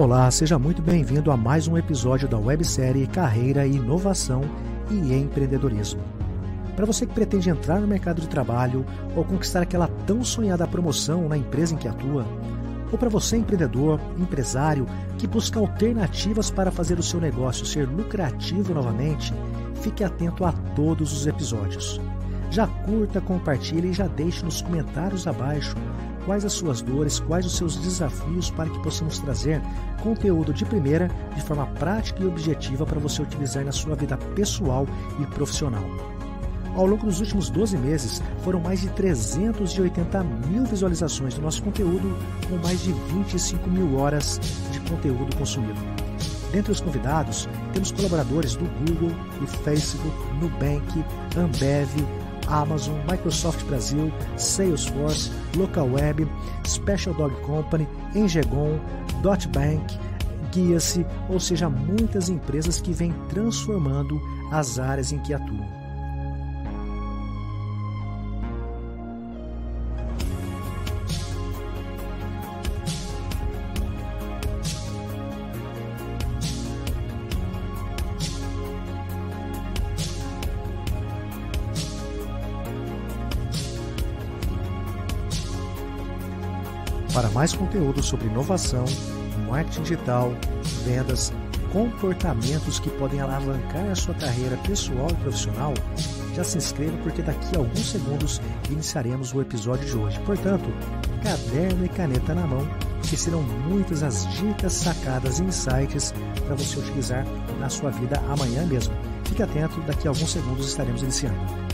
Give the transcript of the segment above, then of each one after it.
Olá, seja muito bem-vindo a mais um episódio da websérie Carreira, Inovação e Empreendedorismo. Para você que pretende entrar no mercado de trabalho ou conquistar aquela tão sonhada promoção na empresa em que atua, ou para você empreendedor, empresário que busca alternativas para fazer o seu negócio ser lucrativo novamente, fique atento a todos os episódios. Já curta, compartilhe e já deixe nos comentários abaixo quais as suas dores, quais os seus desafios para que possamos trazer conteúdo de primeira, de forma prática e objetiva para você utilizar na sua vida pessoal e profissional. Ao longo dos últimos 12 meses, foram mais de 380 mil visualizações do nosso conteúdo, com mais de 25 mil horas de conteúdo consumido. Dentre os convidados, temos colaboradores do Google, do Facebook, Nubank, Ambev, Amazon, Microsoft Brasil, Salesforce, LocalWeb, Special Dog Company, Engegon, Dotbank, Guia-se, ou seja, muitas empresas que vêm transformando as áreas em que atuam. Mais conteúdo sobre inovação, marketing digital, vendas, comportamentos que podem alavancar a sua carreira pessoal e profissional, já se inscreva porque daqui a alguns segundos iniciaremos o episódio de hoje. Portanto, caderno e caneta na mão, que serão muitas as dicas, sacadas e insights para você utilizar na sua vida amanhã mesmo. Fique atento, daqui a alguns segundos estaremos iniciando.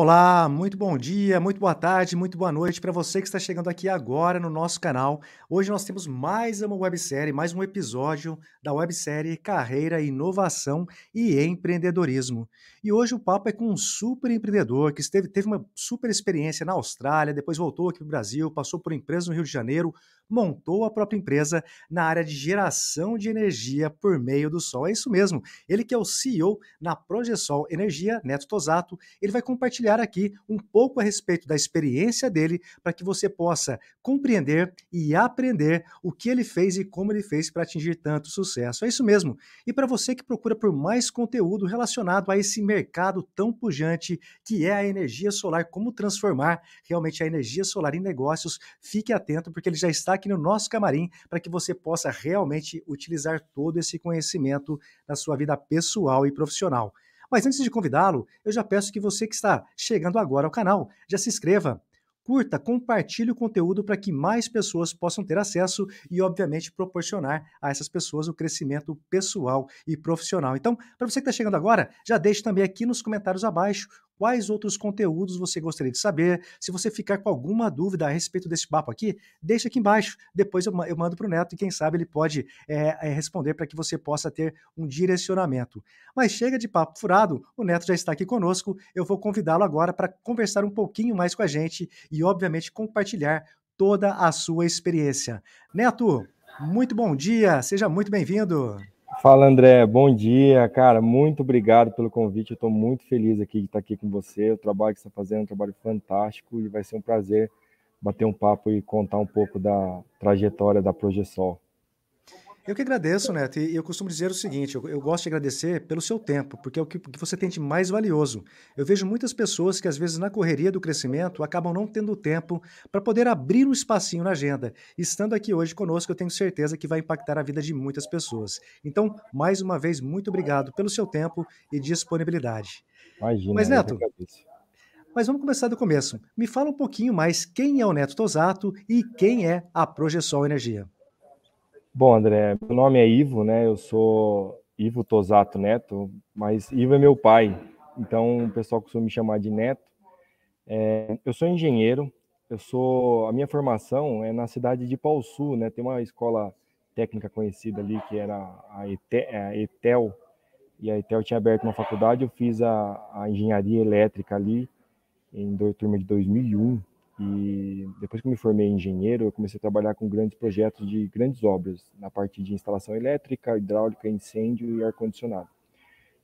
Olá, muito bom dia, muito boa tarde, muito boa noite para você que está chegando aqui agora no nosso canal. Hoje nós temos mais uma websérie, mais um episódio da websérie Carreira, Inovação e Empreendedorismo. E hoje o papo é com um super empreendedor que esteve, teve uma super experiência na Austrália, depois voltou aqui para o Brasil, passou por empresa no Rio de Janeiro, montou a própria empresa na área de geração de energia por meio do sol. É isso mesmo. Ele que é o CEO na Progesol Energia, Neto Tosato, ele vai compartilhar aqui um pouco a respeito da experiência dele para que você possa compreender e aprender o que ele fez e como ele fez para atingir tanto sucesso. É isso mesmo. E para você que procura por mais conteúdo relacionado a esse mercado tão pujante que é a energia solar, como transformar realmente a energia solar em negócios, fique atento porque ele já está aqui no nosso camarim para que você possa realmente utilizar todo esse conhecimento na sua vida pessoal e profissional. Mas antes de convidá-lo, eu já peço que você que está chegando agora ao canal já se inscreva, curta, compartilhe o conteúdo para que mais pessoas possam ter acesso e, obviamente, proporcionar a essas pessoas o crescimento pessoal e profissional. Então, para você que está chegando agora, já deixe também aqui nos comentários abaixo quais outros conteúdos você gostaria de saber. Se você ficar com alguma dúvida a respeito desse papo aqui, deixa aqui embaixo. Depois eu, mando para o Neto e quem sabe ele pode é, é, responder para que você possa ter um direcionamento. Mas chega de papo furado, o Neto já está aqui conosco. Eu vou convidá-lo agora para conversar um pouquinho mais com a gente e, obviamente, compartilhar toda a sua experiência. Neto, muito bom dia, seja muito bem-vindo. Fala André, bom dia, cara. Muito obrigado pelo convite. Eu estou muito feliz aqui de estar aqui com você. O trabalho que você está fazendo é um trabalho fantástico e vai ser um prazer bater um papo e contar um pouco da trajetória da Progesol. Eu que agradeço, Neto, e eu costumo dizer o seguinte: eu, eu, gosto de agradecer pelo seu tempo, porque é o que, que, você tem de mais valioso. Eu vejo muitas pessoas que, às vezes, na correria do crescimento, acabam não tendo tempo para poder abrir um espacinho na agenda. Estando aqui hoje conosco, eu tenho certeza que vai impactar a vida de muitas pessoas. Então, mais uma vez, muito obrigado pelo seu tempo e disponibilidade. Imagina, Mas, Neto. Mas vamos começar do começo. Me fala um pouquinho mais quem é o Neto Tosato e quem é a Projeção Energia. Bom, André, meu nome é Ivo, né? Eu sou Ivo Tosato Neto, mas Ivo é meu pai, então o pessoal costuma me chamar de Neto. É, eu sou engenheiro, eu sou a minha formação é na cidade de Pau Sul, né? Tem uma escola técnica conhecida ali que era a, a ETEL, e a ETEL tinha aberto uma faculdade, eu fiz a, a engenharia elétrica ali em turma de 2001. E depois que me formei em engenheiro, eu comecei a trabalhar com grandes projetos de grandes obras, na parte de instalação elétrica, hidráulica, incêndio e ar-condicionado.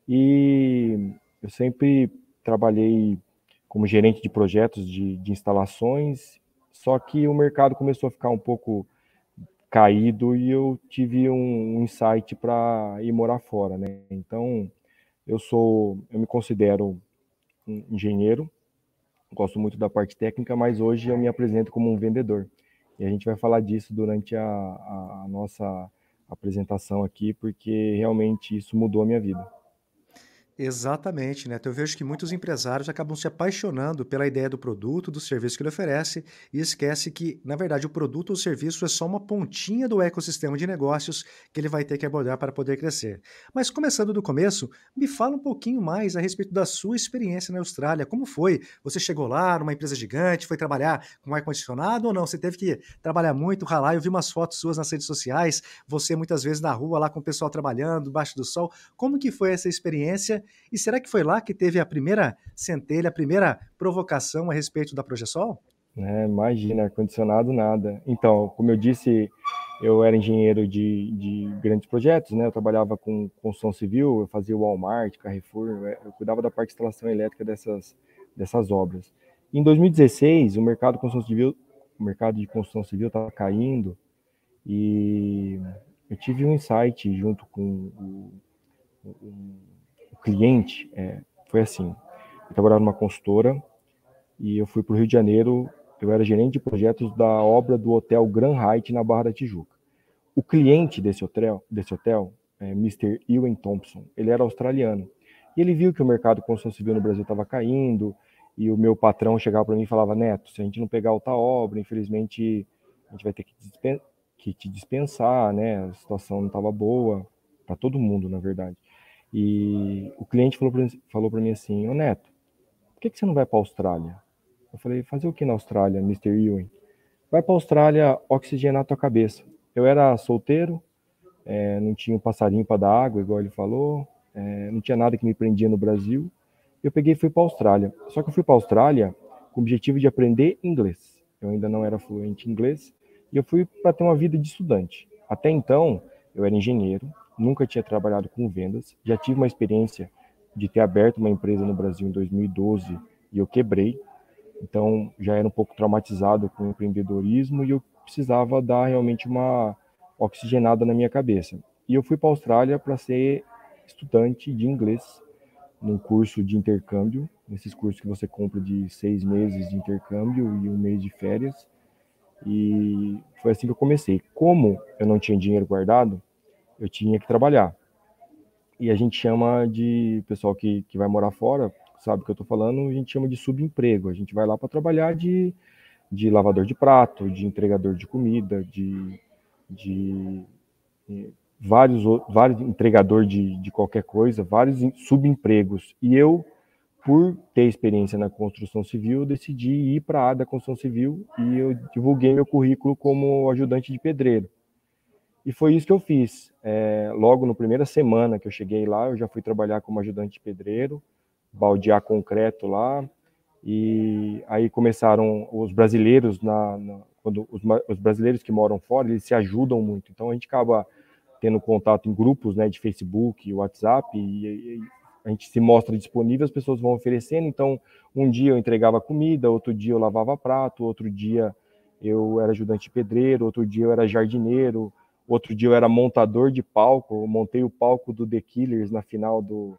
E eu sempre trabalhei como gerente de projetos de, de instalações, só que o mercado começou a ficar um pouco caído e eu tive um, insight para ir morar fora, né? Então, eu sou, eu me considero um engenheiro, gosto muito da parte técnica, mas hoje eu me apresento como um vendedor. E a gente vai falar disso durante a, a, nossa apresentação aqui, porque realmente isso mudou a minha vida. Exatamente, né? Então eu vejo que muitos empresários acabam se apaixonando pela ideia do produto, do serviço que ele oferece e esquece que, na verdade, o produto ou serviço é só uma pontinha do ecossistema de negócios que ele vai ter que abordar para poder crescer. Mas começando do começo, me fala um pouquinho mais a respeito da sua experiência na Austrália. Como foi? Você chegou lá numa empresa gigante, foi trabalhar com ar-condicionado ou não? Você teve que trabalhar muito, ralar. Eu vi umas fotos suas nas redes sociais, você muitas vezes na rua lá com o pessoal trabalhando, debaixo do sol. Como que foi essa experiência? E será que foi lá que teve a primeira centelha, a primeira provocação a respeito da Progesol? É, imagina, ar-condicionado nada. Então, como eu disse, eu era engenheiro de, de, grandes projetos, né? Eu trabalhava com construção civil, eu fazia Walmart, Carrefour, eu cuidava da parte de instalação elétrica dessas, dessas obras. Em 2016, o mercado de construção civil, o mercado de construção civil estava caindo e eu tive um insight junto com o, o cliente é, foi assim: eu trabalhava numa consultora e eu fui para o Rio de Janeiro. Eu era gerente de projetos da obra do hotel Grand Hyatt na Barra da Tijuca. O cliente desse hotel, desse hotel, é Mr. Ewan Thompson, ele era australiano. E ele viu que o mercado de construção civil no Brasil estava caindo e o meu patrão chegava para mim e falava: Neto, se a gente não pegar outra obra, infelizmente a gente vai ter que, dispen que te dispensar, né? A situação não estava boa para todo mundo, na verdade. E o cliente falou para mim assim: Ô Neto, por que, que você não vai para a Austrália? Eu falei: Fazer o que na Austrália, Mr. Ewing? Vai para a Austrália oxigenar a tua cabeça. Eu era solteiro, é, não tinha um passarinho para dar água, igual ele falou, é, não tinha nada que me prendia no Brasil. Eu peguei e fui para a Austrália. Só que eu fui para a Austrália com o objetivo de aprender inglês. Eu ainda não era fluente em inglês e eu fui para ter uma vida de estudante. Até então, eu era engenheiro, nunca tinha trabalhado com vendas, já tive uma experiência de ter aberto uma empresa no Brasil em 2012 e eu quebrei, então já era um pouco traumatizado com o empreendedorismo e eu precisava dar realmente uma oxigenada na minha cabeça. E eu fui para a Austrália para ser estudante de inglês num curso de intercâmbio, nesses cursos que você compra de seis meses de intercâmbio e um mês de férias. E foi assim que eu comecei. Como eu não tinha dinheiro guardado, eu tinha que trabalhar. E a gente chama de pessoal que, que vai morar fora, sabe o que eu estou falando, a gente chama de subemprego. A gente vai lá para trabalhar de, de lavador de prato, de entregador de comida, de, de vários, vários entregador de, de qualquer coisa, vários subempregos. E eu, por ter experiência na construção civil, decidi ir para a área da construção civil e eu divulguei meu currículo como ajudante de pedreiro. E foi isso que eu fiz. É, logo na primeira semana que eu cheguei lá, eu já fui trabalhar como ajudante pedreiro, baldear concreto lá. E aí começaram os brasileiros, na, na quando os, os, brasileiros que moram fora, eles se ajudam muito. Então a gente acaba tendo contato em grupos né, de Facebook, WhatsApp, e, e a gente se mostra disponível, as pessoas vão oferecendo. Então, um dia eu entregava comida, outro dia eu lavava prato, outro dia eu era ajudante pedreiro, outro dia eu era jardineiro, Outro dia eu era montador de palco, montei o palco do The Killers na final do,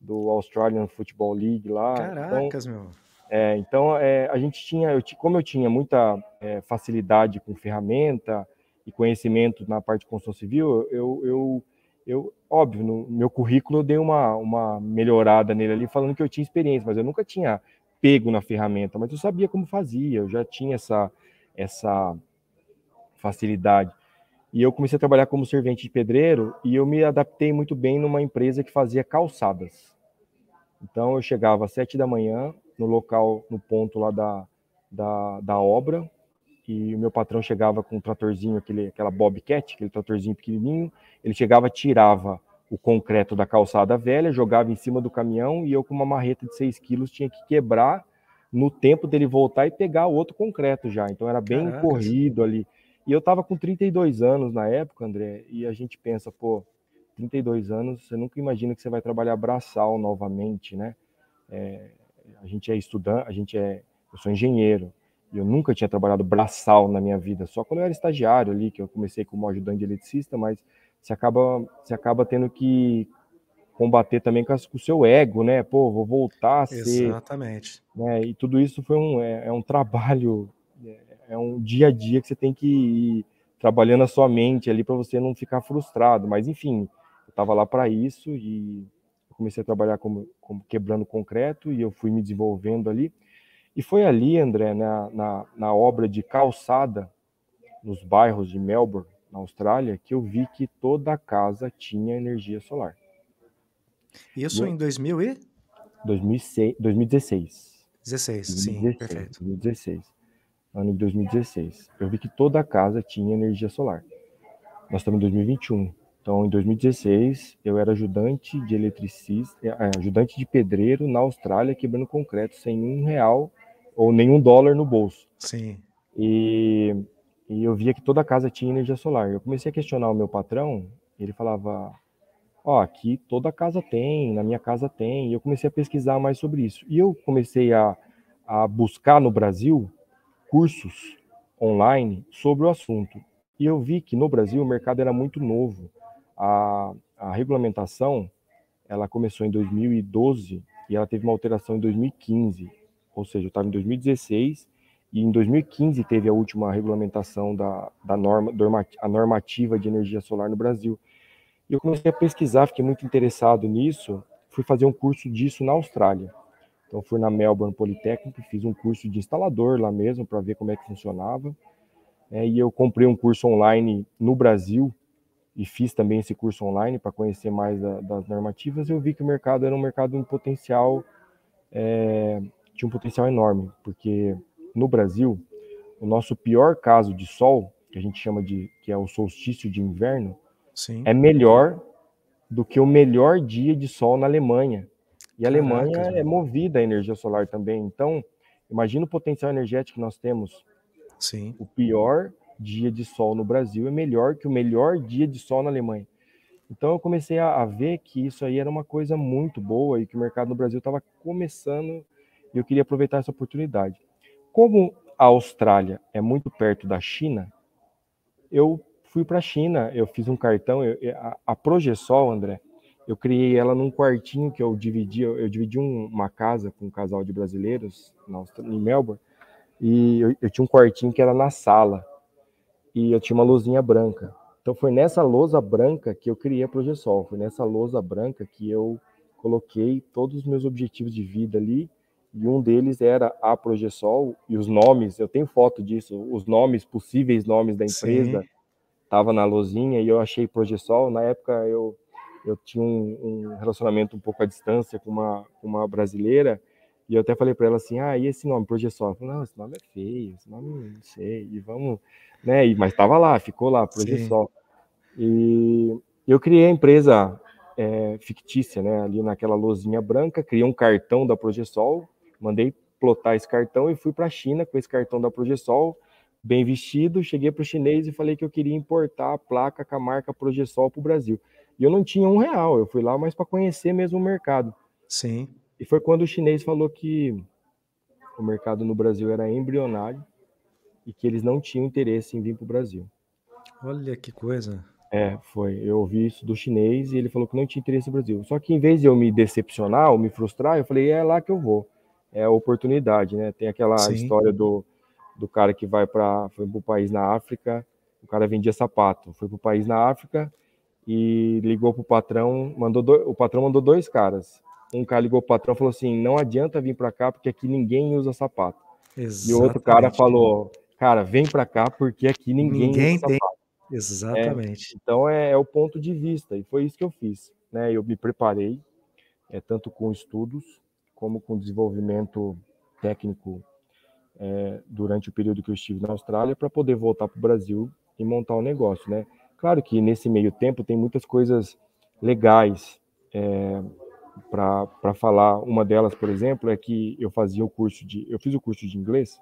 do Australian Football League lá. Então, Caracas, então, meu. É, então, é, a gente tinha, eu, como eu tinha muita é, facilidade com ferramenta e conhecimento na parte de construção civil, eu, eu, eu óbvio, no meu currículo eu dei uma, uma melhorada nele ali, falando que eu tinha experiência, mas eu nunca tinha pego na ferramenta, mas eu sabia como fazia, eu já tinha essa, essa facilidade. E eu comecei a trabalhar como servente de pedreiro e eu me adaptei muito bem numa empresa que fazia calçadas. Então eu chegava às sete da manhã no local, no ponto lá da, da, da obra, e o meu patrão chegava com um tratorzinho, aquele, aquela Bobcat, aquele tratorzinho pequenininho, ele chegava, tirava o concreto da calçada velha, jogava em cima do caminhão e eu com uma marreta de 6 quilos tinha que quebrar no tempo dele voltar e pegar o outro concreto já. Então era bem Caracas. corrido ali. E eu estava com 32 anos na época, André, e a gente pensa, pô, 32 anos, você nunca imagina que você vai trabalhar braçal novamente, né? É, a gente é estudante, a gente é, eu sou engenheiro, Eu nunca tinha trabalhado braçal na minha vida, só quando eu era estagiário ali, que eu comecei como ajudante de eletricista, mas você acaba, você acaba tendo que combater também com, com o seu ego, né? Pô, vou voltar a ser. Exatamente. Né? E tudo isso foi um, é, é um trabalho, é, um dia a dia que você tem que ir trabalhando a sua mente ali para você não ficar frustrado. Mas enfim, eu estava lá para isso e comecei a trabalhar como, como, quebrando concreto e eu fui me desenvolvendo ali. E foi ali, André, na, na, na obra de calçada nos bairros de Melbourne, na Austrália, que eu vi que toda a casa tinha energia solar. Isso em 2000 e? 2006, 2016. 16, 2016, sim, perfeito. 2016. Ano de 2016. Eu vi que toda a casa tinha energia solar. Nós estamos em 2021. Então, em 2016, eu era ajudante de eletricista, é, é, ajudante de pedreiro na Austrália, quebrando concreto sem um real ou nenhum dólar no bolso. Sim. E, e eu via que toda a casa tinha energia solar. Eu comecei a questionar o meu patrão, ele falava: Ó, oh, aqui toda casa tem, na minha casa tem. E eu comecei a pesquisar mais sobre isso. E eu comecei a, a buscar no Brasil cursos online sobre o assunto. E eu vi que no Brasil o mercado era muito novo a, a regulamentação ela começou em 2012 e ela teve uma alteração em 2015, ou seja, eu estava em 2016 e em 2015 teve a última regulamentação da, da norma, a normativa de energia solar no Brasil. E eu comecei a pesquisar, fiquei muito interessado nisso, fui fazer um curso disso na Austrália. Então fui na Melbourne Polytechnic, fiz um curso de instalador lá mesmo para ver como é que funcionava. É, e eu comprei um curso online no Brasil e fiz também esse curso online para conhecer mais a, das normativas, eu vi que o mercado era um mercado em potencial, é, tinha um potencial enorme, porque no Brasil, o nosso pior caso de sol, que a gente chama de que é o solstício de inverno, Sim. é melhor do que o melhor dia de sol na Alemanha. E a Caraca, Alemanha é movida a energia solar também. Então, imagina o potencial energético que nós temos. Sim. O pior dia de sol no Brasil é melhor que o melhor dia de sol na Alemanha. Então eu comecei a, a ver que isso aí era uma coisa muito boa e que o mercado no Brasil estava começando e eu queria aproveitar essa oportunidade. Como a Austrália é muito perto da China, eu fui para a China, eu fiz um cartão, eu, a, a Progesol, André, eu criei ela num quartinho que eu dividi, eu, eu dividi um, uma casa com um casal de brasileiros na, em Melbourne, e eu, eu, tinha um quartinho que era na sala e eu tinha uma luzinha branca. Então foi nessa lousa branca que eu criei a Progesol, foi nessa lousa branca que eu coloquei todos os meus objetivos de vida ali, e um deles era a Progesol, e os nomes, eu tenho foto disso, os nomes, possíveis nomes da empresa, estava na lozinha, e eu achei Progesol, na época eu, eu tinha um, um relacionamento um pouco à distância com uma, com uma brasileira, e eu até falei para ela assim, ah, e esse nome, Progesol? Ela falou, não, esse nome é feio, esse nome não sei, e vamos né? E, mas estava lá, ficou lá, Progesol. E eu criei a empresa é, fictícia, né? Ali naquela lozinha branca, criei um cartão da Progesol, mandei plotar esse cartão e fui para a China com esse cartão da Progesol, bem vestido, cheguei para o chinês e falei que eu queria importar a placa com a marca Progesol para o Brasil. E eu não tinha um real, eu fui lá mais para conhecer mesmo o mercado. Sim. E foi quando o chinês falou que o mercado no Brasil era embrionário e que eles não tinham interesse em vir para o Brasil. Olha que coisa. É, foi. Eu ouvi isso do chinês e ele falou que não tinha interesse no Brasil. Só que em vez de eu me decepcionar ou me frustrar, eu falei, é lá que eu vou. É a oportunidade, né? Tem aquela Sim. história do, do cara que vai para foi para o país na África, o cara vendia sapato, foi para o país na África e ligou para o patrão, mandou do, o patrão mandou dois caras. Um cara ligou para o patrão e falou assim: não adianta vir para cá porque aqui ninguém usa sapato. Exatamente. E o outro cara falou: cara, vem para cá porque aqui ninguém, ninguém tem. Exatamente. É, então é, é, o ponto de vista e foi isso que eu fiz, né? Eu me preparei, é tanto com estudos como com desenvolvimento técnico é, durante o período que eu estive na Austrália para poder voltar para o Brasil e montar o um negócio, né? Claro que nesse meio tempo tem muitas coisas legais é, para falar. Uma delas, por exemplo, é que eu fazia o curso de, eu fiz o curso de inglês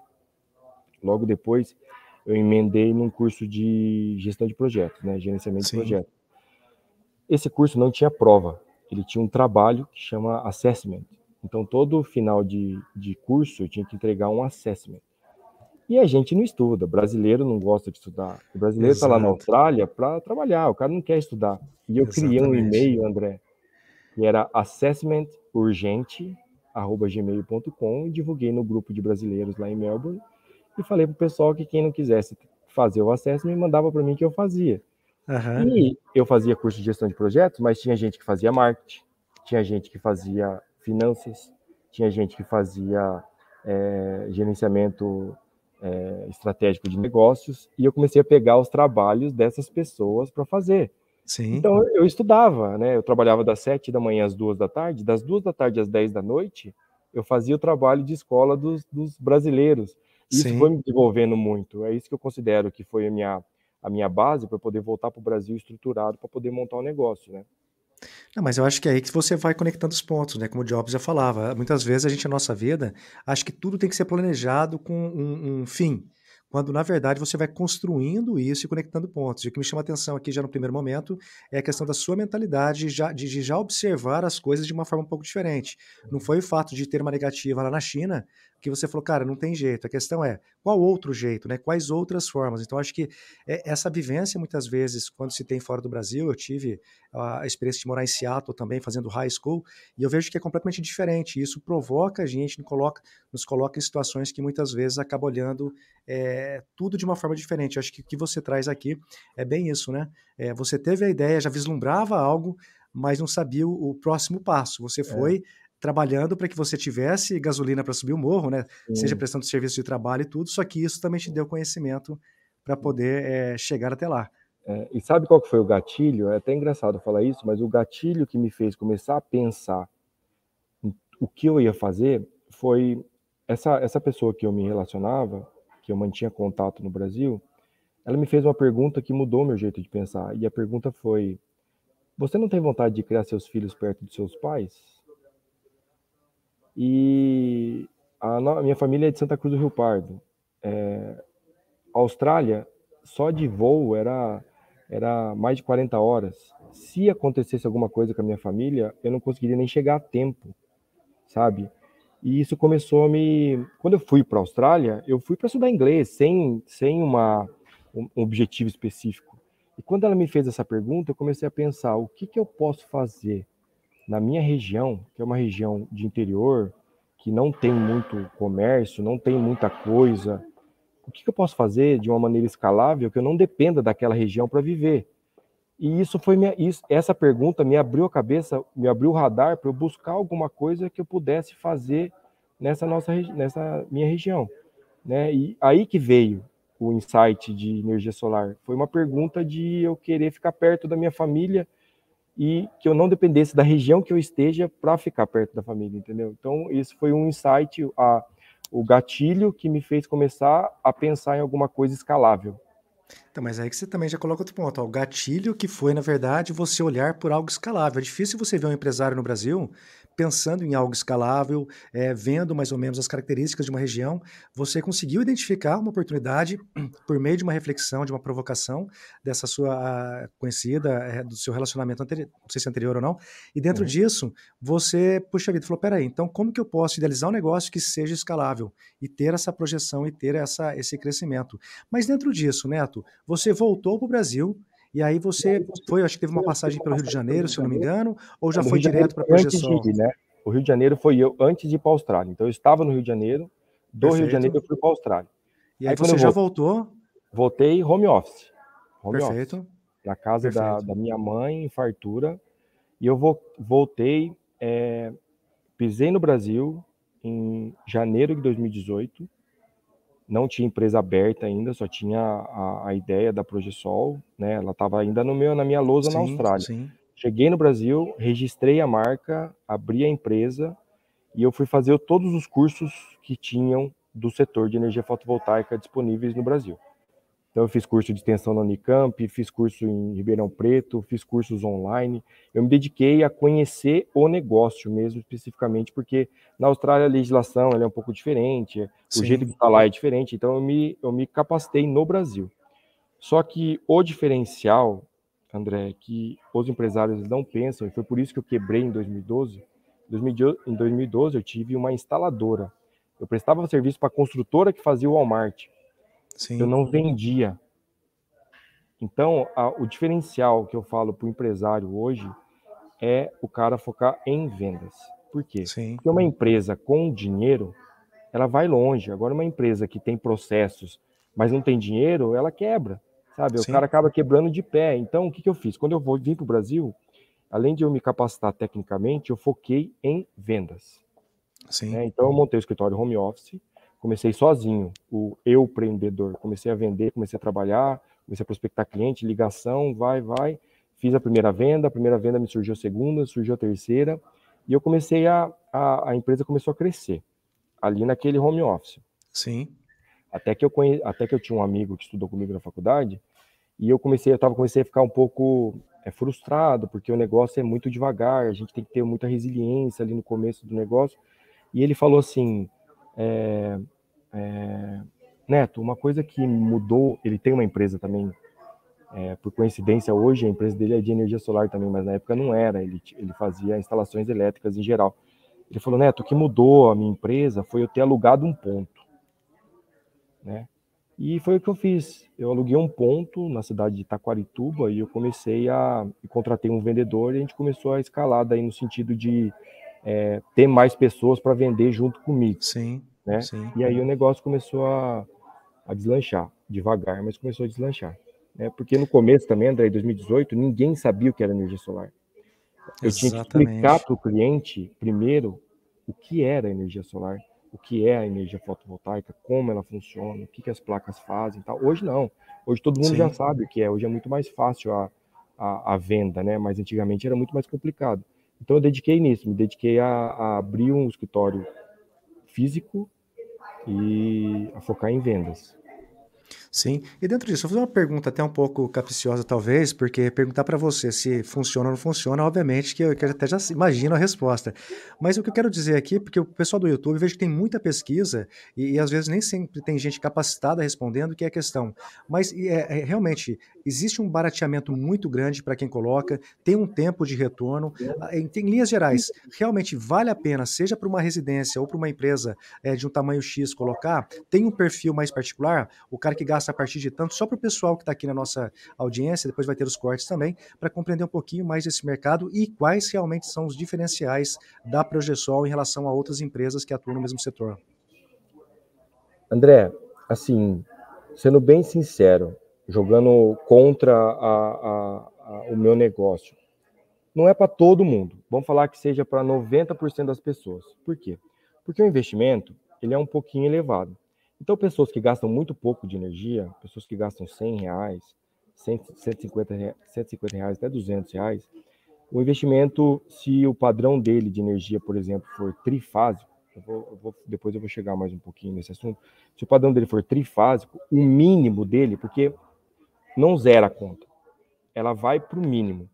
Logo depois, eu emendei num curso de gestão de projetos, né, gerenciamento Sim. de projetos. Esse curso não tinha prova, ele tinha um trabalho que chama assessment. Então, todo final de, de curso, eu tinha que entregar um assessment. E a gente não estuda, brasileiro não gosta de estudar. O brasileiro está lá na Austrália para trabalhar, o cara não quer estudar. E eu Exatamente. criei um e-mail, André, que era assessmenturgente@gmail.com e divulguei no grupo de brasileiros lá em Melbourne e falei para o pessoal que quem não quisesse fazer o assessment mandava para mim que eu fazia. Uhum. E eu fazia curso de gestão de projetos, mas tinha gente que fazia marketing, tinha gente que fazia finanças, tinha gente que fazia é, gerenciamento é, estratégico de negócios, e eu comecei a pegar os trabalhos dessas pessoas para fazer. Sim. Então eu estudava, né? Eu trabalhava das sete da manhã às duas da tarde, das duas da tarde às dez da noite, eu fazia o trabalho de escola dos, dos brasileiros. Isso Sim. foi me desenvolvendo muito. É isso que eu considero que foi a minha, a minha base para poder voltar para o Brasil estruturado para poder montar um negócio, né? Não, mas eu acho que é aí que você vai conectando os pontos, né? Como o Jobs já falava, muitas vezes a gente, na nossa vida, acha que tudo tem que ser planejado com um, um fim quando na verdade você vai construindo isso e conectando pontos. E o que me chama atenção aqui já no primeiro momento é a questão da sua mentalidade já, de, de, já observar as coisas de uma forma um pouco diferente. Não foi o fato de ter uma negativa lá na China que você falou, cara, não tem jeito. A questão é qual outro jeito, né? Quais outras formas? Então, acho que é, essa vivência, muitas vezes, quando se tem fora do Brasil, eu tive a experiência de morar em Seattle também, fazendo high school, e eu vejo que é completamente diferente. Isso provoca a gente, nos coloca, nos coloca em situações que muitas vezes acaba olhando é, tudo de uma forma diferente. Eu acho que o que você traz aqui é bem isso, né? É, você teve a ideia, já vislumbrava algo, mas não sabia o, o próximo passo. Você é. Trabalhando para que você tivesse gasolina para subir o morro, né? Sim. Seja prestando serviço de trabalho e tudo, só que isso também te deu conhecimento para poder é, chegar até lá. É, e sabe qual que foi o gatilho? É até engraçado falar isso, mas o gatilho que me fez começar a pensar o que eu ia fazer foi essa, essa pessoa que eu me relacionava, que eu mantinha contato no Brasil, ela me fez uma pergunta que mudou meu jeito de pensar. E a pergunta foi: Você não tem vontade de criar seus filhos perto dos seus pais? E a, minha família é de Santa Cruz do Rio Pardo. É, Austrália, só de voo era, era mais de 40 horas. Se acontecesse alguma coisa com a minha família, eu não conseguiria nem chegar a tempo, sabe? E isso começou a me. Quando eu fui para a Austrália, eu fui para estudar inglês, sem, sem uma, um objetivo específico. E quando ela me fez essa pergunta, eu comecei a pensar: o que, que eu posso fazer na minha região, que é uma região de interior, que não tem muito comércio, não tem muita coisa, o que, eu posso fazer de uma maneira escalável que eu não dependa daquela região para viver? E isso foi minha, isso, essa pergunta me abriu a cabeça, me abriu o radar para eu buscar alguma coisa que eu pudesse fazer nessa nossa nessa minha região, né? E aí que veio o insight de energia solar. Foi uma pergunta de eu querer ficar perto da minha família e que eu não dependesse da região que eu esteja para ficar perto da família, entendeu? Então, isso foi um insight, a, o gatilho que me fez começar a pensar em alguma coisa escalável. Então, mas aí que você também já coloca outro ponto. Ó, o gatilho que foi, na verdade, você olhar por algo escalável. É difícil você ver um empresário no Brasil pensando em algo escalável, é, vendo mais ou menos as características de uma região, você conseguiu identificar uma oportunidade por meio de uma reflexão, de uma provocação dessa sua conhecida, é, do seu relacionamento anterior, não sei se é anterior ou não, e dentro uhum. disso, você, puxa vida, falou, peraí, então como que eu posso idealizar um negócio que seja escalável e ter essa projeção e ter essa, esse crescimento? Mas dentro disso, Neto, você voltou para o Brasil, e aí você foi, acho que teve uma passagem pelo Rio de Janeiro, se eu não me engano, ou já foi direto para projeção? De ir, né? O Rio de Janeiro foi eu antes de ir para a Austrália. Então eu estava no Rio de Janeiro, do Perfeito. Rio de Janeiro eu fui para a Austrália. E aí, aí você já voltou? Voltei home office. Home Perfeito. Office, na casa da, da, minha mãe, em fartura. E eu voltei, é, pisei no Brasil em janeiro de 2018 não tinha empresa aberta ainda, só tinha a, a ideia da Progesol, né? Ela estava ainda no meu, na minha lousa sim, na Austrália. Sim. Cheguei no Brasil, registrei a marca, abri a empresa e eu fui fazer todos os cursos que tinham do setor de energia fotovoltaica disponíveis no Brasil. Então, eu fiz curso de extensão na Unicamp, fiz curso em Ribeirão Preto, fiz cursos online. Eu me dediquei a conhecer o negócio mesmo, especificamente, porque na Austrália a legislação é um pouco diferente, Sim. o jeito de falar é diferente, então eu me, eu me capacitei no Brasil. Só que o diferencial, André, é que os empresários não pensam, e foi por isso que eu quebrei em 2012. Em 2012 eu tive uma instaladora. Eu prestava serviço para a construtora que fazia o Walmart Sim. eu não vendia. Então, a, o diferencial que eu falo para o empresário hoje é o cara focar em vendas. Por quê? Sim. Porque uma empresa com dinheiro, ela vai longe. Agora, uma empresa que tem processos, mas não tem dinheiro, ela quebra, sabe? Sim. O cara acaba quebrando de pé. Então, o que, que eu fiz? Quando eu vou, vim para o Brasil, além de eu me capacitar tecnicamente, eu foquei em vendas. Né? Então, eu montei o escritório home office, comecei sozinho, o eu empreendedor. Comecei a vender, comecei a trabalhar, comecei a prospectar cliente, ligação, vai, vai. Fiz a primeira venda, a primeira venda me surgiu a segunda, surgiu a terceira, e eu comecei a, a, a empresa começou a crescer ali naquele home office. Sim. Até que eu conhe... até que eu tinha um amigo que estudou comigo na faculdade e eu comecei, eu tava comecei a ficar um pouco é, frustrado porque o negócio é muito devagar, a gente tem que ter muita resiliência ali no começo do negócio. E ele falou assim, é, é, Neto, uma coisa que mudou, ele tem uma empresa também é, por coincidência, hoje a empresa dele é de energia solar também, mas na época não era. Ele, ele fazia instalações elétricas em geral. Ele falou, Neto, o que mudou a minha empresa foi eu ter alugado um ponto. Né? E foi o que eu fiz. Eu aluguei um ponto na cidade de Taquarituba e eu comecei a. contratei um vendedor e a gente começou a escalar daí no sentido de é, ter mais pessoas para vender junto comigo. Sim, né? sim. E aí o negócio começou a, a deslanchar, devagar, mas começou a deslanchar. Né? Porque no começo também, André, em 2018, ninguém sabia o que era energia solar. Eu Exatamente. tinha que explicar para o cliente, primeiro, o que era energia solar, o que é a energia fotovoltaica, como ela funciona, o que, que as placas fazem tal. Hoje não. Hoje todo mundo Sim. já sabe o que é. Hoje é muito mais fácil a, a, a, venda, né? Mas antigamente era muito mais complicado. Então eu dediquei nisso, me dediquei a, a abrir um escritório físico e a focar em vendas. Sim. E dentro disso, eu vou fazer uma pergunta até um pouco capciosa, talvez, porque perguntar para você se funciona ou não funciona, obviamente que eu, que até já imagino a resposta. Mas o que eu quero dizer aqui, porque o pessoal do YouTube vejo que tem muita pesquisa e, e às vezes nem sempre tem gente capacitada respondendo, que é a questão. Mas é, é, realmente existe um barateamento muito grande para quem coloca, tem um tempo de retorno. Ah, em, em, linhas gerais, realmente vale a pena, seja para uma residência ou para uma empresa é, de um tamanho X colocar, tem um perfil mais particular, o cara que gasta a partir de tanto, só para o pessoal que está aqui na nossa audiência, depois vai ter os cortes também, para compreender um pouquinho mais desse mercado e quais realmente são os diferenciais da Progesol em relação a outras empresas que atuam no mesmo setor. André, assim, sendo bem sincero, jogando contra a, a, a, o meu negócio. Não é para todo mundo. Vamos falar que seja para 90% das pessoas. Por quê? Porque o investimento ele é um pouquinho elevado. Então, pessoas que gastam muito pouco de energia, pessoas que gastam 100 reais, 150, 150 reais, até 200 reais, o investimento, se o padrão dele de energia, por exemplo, for trifásico, eu vou, eu vou, depois eu vou chegar mais um pouquinho nesse assunto, se o padrão dele for trifásico, o mínimo dele, porque não zera a conta. Ela vai para o mínimo.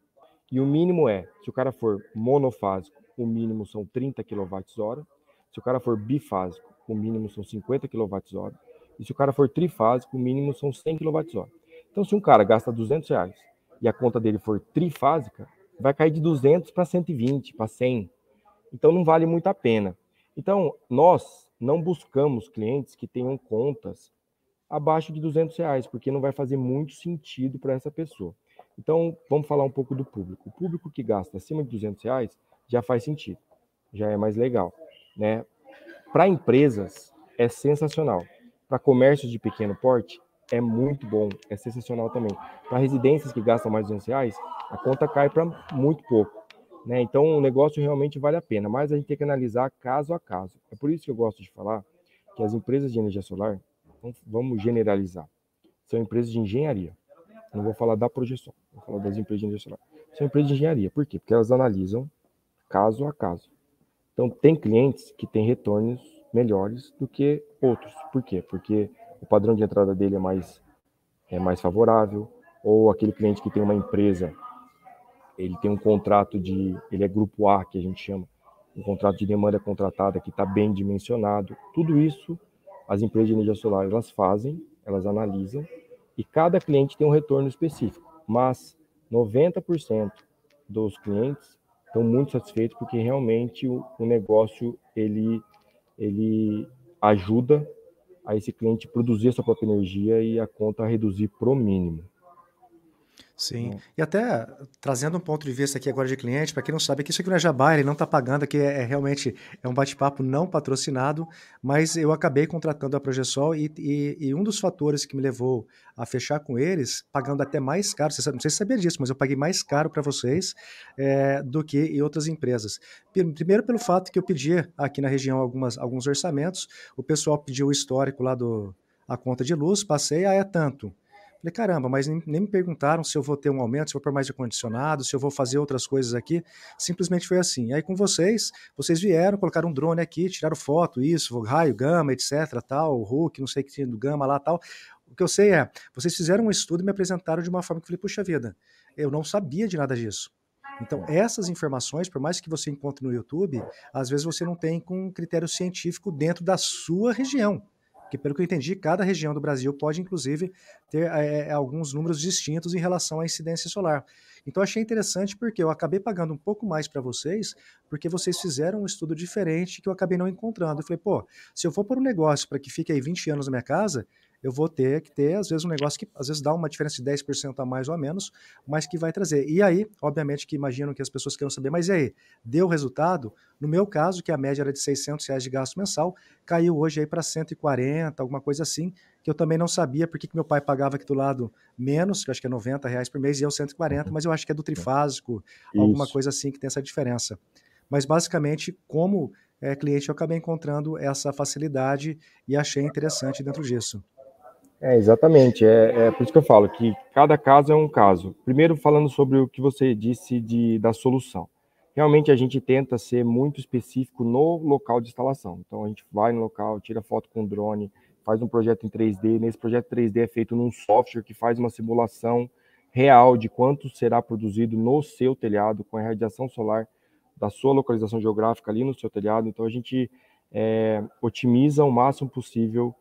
E o mínimo é, se o cara for monofásico, o mínimo são 30 kWh. Se o cara for bifásico, o mínimo são 50 kWh. E se o cara for trifásico, o mínimo são 100 kWh. Então, se um cara gasta 200 reais e a conta dele for trifásica, vai cair de 200 para 120, para 100. Então, não vale muito a pena. Então, nós não buscamos clientes que tenham contas abaixo de 200 reais, porque não vai fazer muito sentido para essa pessoa. Então, vamos falar um pouco do público. O público que gasta acima de 200 reais já faz sentido, já é mais legal. Né? Para empresas, é sensacional. Para comércios de pequeno porte, é muito bom, é sensacional também. Para residências que gastam mais de 200 reais, a conta cai para muito pouco. Né? Então, o negócio realmente vale a pena, mas a gente tem que analisar caso a caso. É por isso que eu gosto de falar que as empresas de energia solar, vamos generalizar. São empresas de engenharia. Não vou falar da projeção, vou falar das empresas de energia solar. São empresas de engenharia. Por quê? Porque elas analisam caso a caso. Então, tem clientes que têm retornos melhores do que outros. Por quê? Porque o padrão de entrada dele é mais, é mais favorável, ou aquele cliente que tem uma empresa, ele tem um contrato de, ele é grupo A, que a gente chama, um contrato de demanda contratada que está bem dimensionado. Tudo isso as empresas de energia solar elas fazem, elas analisam e cada cliente tem um retorno específico, mas 90% dos clientes estão muito satisfeitos porque realmente o, o negócio ele ele ajuda a esse cliente produzir a sua própria energia e a conta reduzir para o mínimo. Sim. Né? E até trazendo um ponto de vista aqui agora de cliente, para quem não sabe, que isso aqui não é jabá, ele não está pagando, aqui é, é, realmente é um bate-papo não patrocinado, mas eu acabei contratando a Progesol e, e, e, um dos fatores que me levou a fechar com eles, pagando até mais caro, não sei se sabia disso, mas eu paguei mais caro para vocês é, do que em outras empresas. Primeiro pelo fato que eu pedi aqui na região algumas, alguns orçamentos, o pessoal pediu o histórico lá do a conta de luz, passei, ah, é tanto. Falei, caramba, mas nem, nem, me perguntaram se eu vou ter um aumento, se eu vou pôr mais ar-condicionado, se eu vou fazer outras coisas aqui. Simplesmente foi assim. Aí com vocês, vocês vieram, colocaram um drone aqui, tiraram foto, isso, raio, gama, etc, tal, Hulk, não sei o que tinha do gama lá, tal. O que eu sei é, vocês fizeram um estudo e me apresentaram de uma forma que eu falei, puxa vida, eu não sabia de nada disso. Então, essas informações, por mais que você encontre no YouTube, às vezes você não tem com critério científico dentro da sua região. Porque, pelo que eu entendi, cada região do Brasil pode, inclusive, ter é, alguns números distintos em relação à incidência solar. Então, achei interessante porque eu acabei pagando um pouco mais para vocês, porque vocês fizeram um estudo diferente que eu acabei não encontrando. Eu falei, pô, se eu for por um negócio para que fique aí 20 anos na minha casa, eu vou ter que ter, às vezes, um negócio que às vezes dá uma diferença de 10% a mais ou a menos, mas que vai trazer. E aí, obviamente, que imaginam que as pessoas queiram saber, mas e aí, deu resultado? No meu caso, que a média era de 600 reais de gasto mensal, caiu hoje aí para 140, alguma coisa assim, que eu também não sabia porque que meu pai pagava aqui do lado menos, que acho que é 90 reais por mês, e eu 140, mas eu acho que é do trifásico, Isso. alguma coisa assim que tem essa diferença. Mas basicamente, como é, cliente, eu acabei encontrando essa facilidade e achei interessante dentro disso. É, exatamente. É, é, por isso que eu falo que cada caso é um caso. Primeiro, falando sobre o que você disse de, da solução. Realmente, a gente tenta ser muito específico no local de instalação. Então, a gente vai no local, tira foto com drone, faz um projeto em 3D. Nesse projeto 3D é feito num software que faz uma simulação real de quanto será produzido no seu telhado com a radiação solar da sua localização geográfica ali no seu telhado. Então, a gente é, otimiza o máximo possível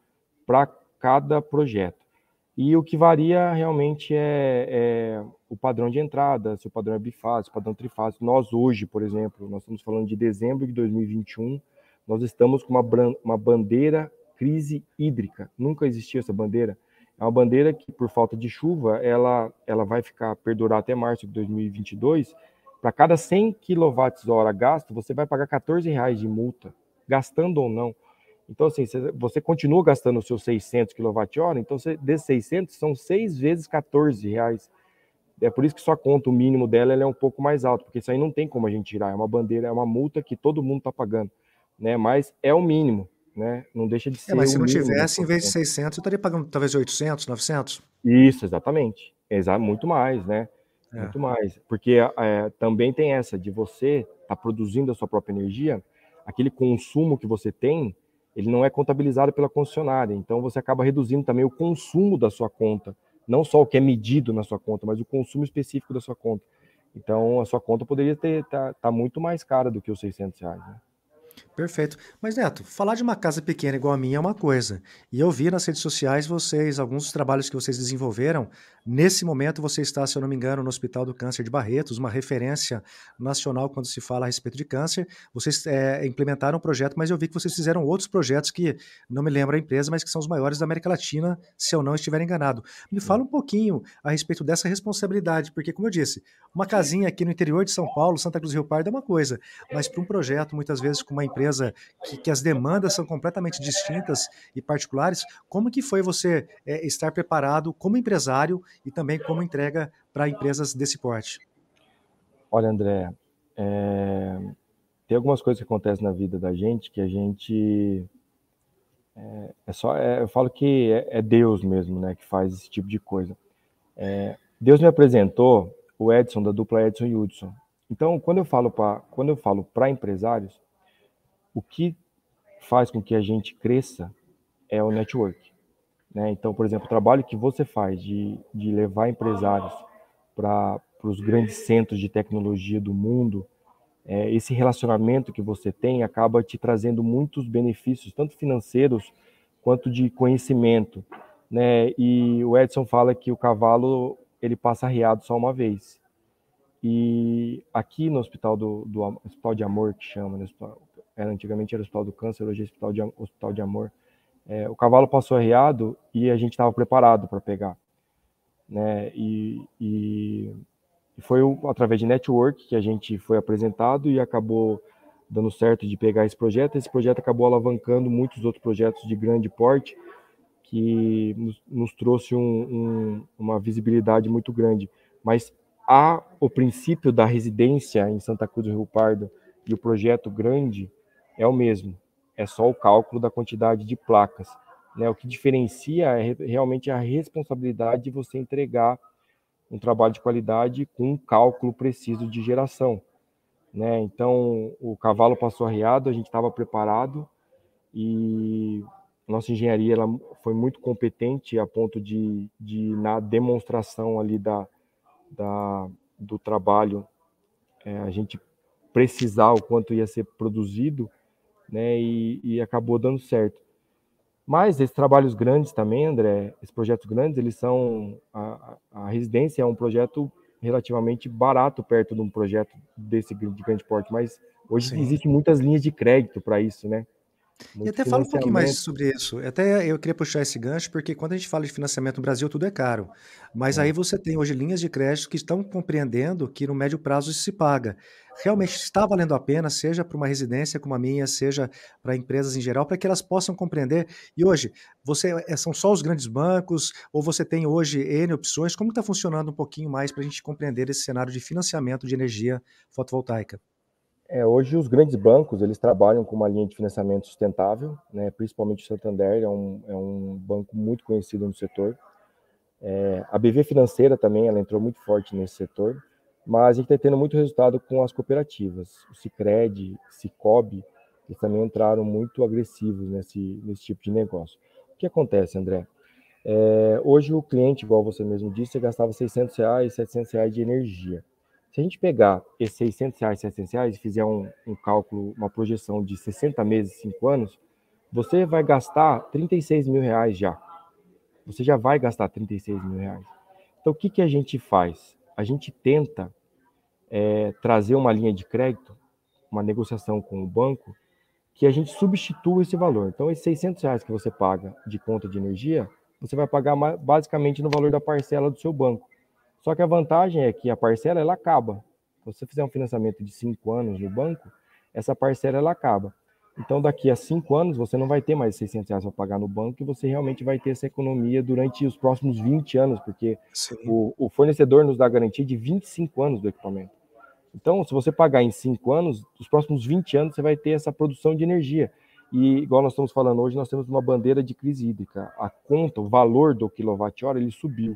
para cada projeto. E o que varia realmente é, é, o padrão de entrada, se o padrão é bifásico, padrão trifásico. Nós hoje, por exemplo, nós estamos falando de dezembro de 2021, nós estamos com uma, uma bandeira crise hídrica. Nunca existiu essa bandeira. É uma bandeira que, por falta de chuva, ela, ela vai ficar perdurar até março de 2022. Para cada 100 kWh gasto, você vai pagar 14 reais de multa, gastando ou não. Então, assim, você continua gastando os seus 600 kWh, então você, desses 600 são 6 vezes 14 reais. É por isso que sua conta, o mínimo dela, é um pouco mais alto, porque isso aí não tem como a gente tirar. É uma bandeira, é uma multa que todo mundo está pagando, né? Mas é o mínimo, né? Não deixa de ser. É, mas se não tivesse, em vez de 600, eu estaria pagando talvez 800, 900? Isso, exatamente. Exato, muito mais, né? É. Muito mais. Porque é, também tem essa de você estar tá produzindo a sua própria energia, aquele consumo que você tem ele não é contabilizado pela concessionária. Então você acaba reduzindo também o consumo da sua conta, não só o que é medido na sua conta, mas o consumo específico da sua conta. Então a sua conta poderia estar tá, tá muito mais cara do que os 600 reais. Né? Perfeito. Mas, Neto, falar de uma casa pequena igual a minha é uma coisa. E eu vi nas redes sociais vocês, alguns dos trabalhos que vocês desenvolveram. Nesse momento, você está, se eu não me engano, no Hospital do Câncer de Barretos, uma referência nacional quando se fala a respeito de câncer. Vocês é, implementaram um projeto, mas eu vi que vocês fizeram outros projetos que não me lembro a empresa, mas que são os maiores da América Latina, se eu não estiver enganado. Me fala um pouquinho a respeito dessa responsabilidade, porque, como eu disse, uma casinha aqui no interior de São Paulo, Santa Cruz do Rio Pardo, é uma coisa, mas para um projeto, muitas vezes, com uma empresa que, que, as demandas são completamente distintas e particulares, como que foi você é, estar preparado como empresário e também como entrega para empresas desse porte? Olha, André, é, tem algumas coisas que acontecem na vida da gente que a gente é, é só, é, eu falo que é, é, Deus mesmo, né, que faz esse tipo de coisa. É, Deus me apresentou o Edson da dupla Edson e Hudson. Então, quando eu falo para quando eu falo para empresários, o que faz com que a gente cresça é o network. Né? Então, por exemplo, o trabalho que você faz de, de levar empresários para os grandes centros de tecnologia do mundo, é, esse relacionamento que você tem acaba te trazendo muitos benefícios, tanto financeiros quanto de conhecimento. Né? E o Edson fala que o cavalo ele passa arriado só uma vez. E aqui no Hospital do, do Hospital de Amor, que chama, hospital, era, antigamente era Hospital do Câncer, hoje é Hospital de, Hospital de Amor. É, o cavalo passou arriado e a gente estava preparado para pegar. Né? E, e, foi através de network que a gente foi apresentado e acabou dando certo de pegar esse projeto. Esse projeto acabou alavancando muitos outros projetos de grande porte que nos, nos trouxe um, um, uma visibilidade muito grande. Mas há o princípio da residência em Santa Cruz do Rio Pardo e o projeto grande é o mesmo. É só o cálculo da quantidade de placas. Né? O que diferencia é realmente a responsabilidade de você entregar um trabalho de qualidade com um cálculo preciso de geração. Né? Então, o cavalo passou arriado, a gente estava preparado e nossa engenharia ela foi muito competente a ponto de, de na demonstração ali da, da do trabalho, é, a gente precisar o quanto ia ser produzido, né, e, e acabou dando certo. Mas esses trabalhos grandes também, André, esses projetos grandes, eles são a, a residência é um projeto relativamente barato perto de um projeto desse de grande porte, mas hoje Sim. existem muitas linhas de crédito para isso, né? E até fala um pouquinho mais sobre isso. Até eu queria puxar esse gancho, porque quando a gente fala de financiamento no Brasil, tudo é caro. Mas aí você tem hoje linhas de crédito que estão compreendendo que no médio prazo isso se paga. Realmente está valendo a pena, seja para uma residência como a minha, seja para empresas em geral, para que elas possam compreender. E hoje, você é, são só os grandes bancos, ou você tem hoje N opções? Como está funcionando um pouquinho mais para a gente compreender esse cenário de financiamento de energia fotovoltaica? É, hoje os grandes bancos eles trabalham com uma linha de financiamento sustentável, né? principalmente o Santander é um, é um banco muito conhecido no setor. É, a BV Financeira também ela entrou muito forte nesse setor, mas a gente está tendo muito resultado com as cooperativas. O Cicred, Cicobi, eles também entraram muito agressivos nesse, nesse tipo de negócio. O que acontece, André? É, hoje o cliente, igual você mesmo disse, gastava 600 reais, 700 reais de energia. Se a gente pegar esses 600 reais, 700 reais e fizer um, um cálculo, uma projeção de 60 meses, 5 anos, você vai gastar 36 mil reais já. Você já vai gastar 36 mil reais. Então, o que, que a gente faz? A gente tenta é, trazer uma linha de crédito, uma negociação com o banco, que a gente substitua esse valor. Então, esses 600 reais que você paga de conta de energia, você vai pagar basicamente no valor da parcela do seu banco. Só que a vantagem é que a parcela ela acaba. Se você fizer um financiamento de cinco anos no banco, essa parcela ela acaba. Então, daqui a cinco anos, você não vai ter mais 600 reais para pagar no banco e você realmente vai ter essa economia durante os próximos 20 anos, porque o, o, fornecedor nos dá garantia de 25 anos do equipamento. Então, se você pagar em cinco anos, os próximos 20 anos você vai ter essa produção de energia. E, igual nós estamos falando hoje, nós temos uma bandeira de crise hídrica. A conta, o valor do quilowatt-hora, ele subiu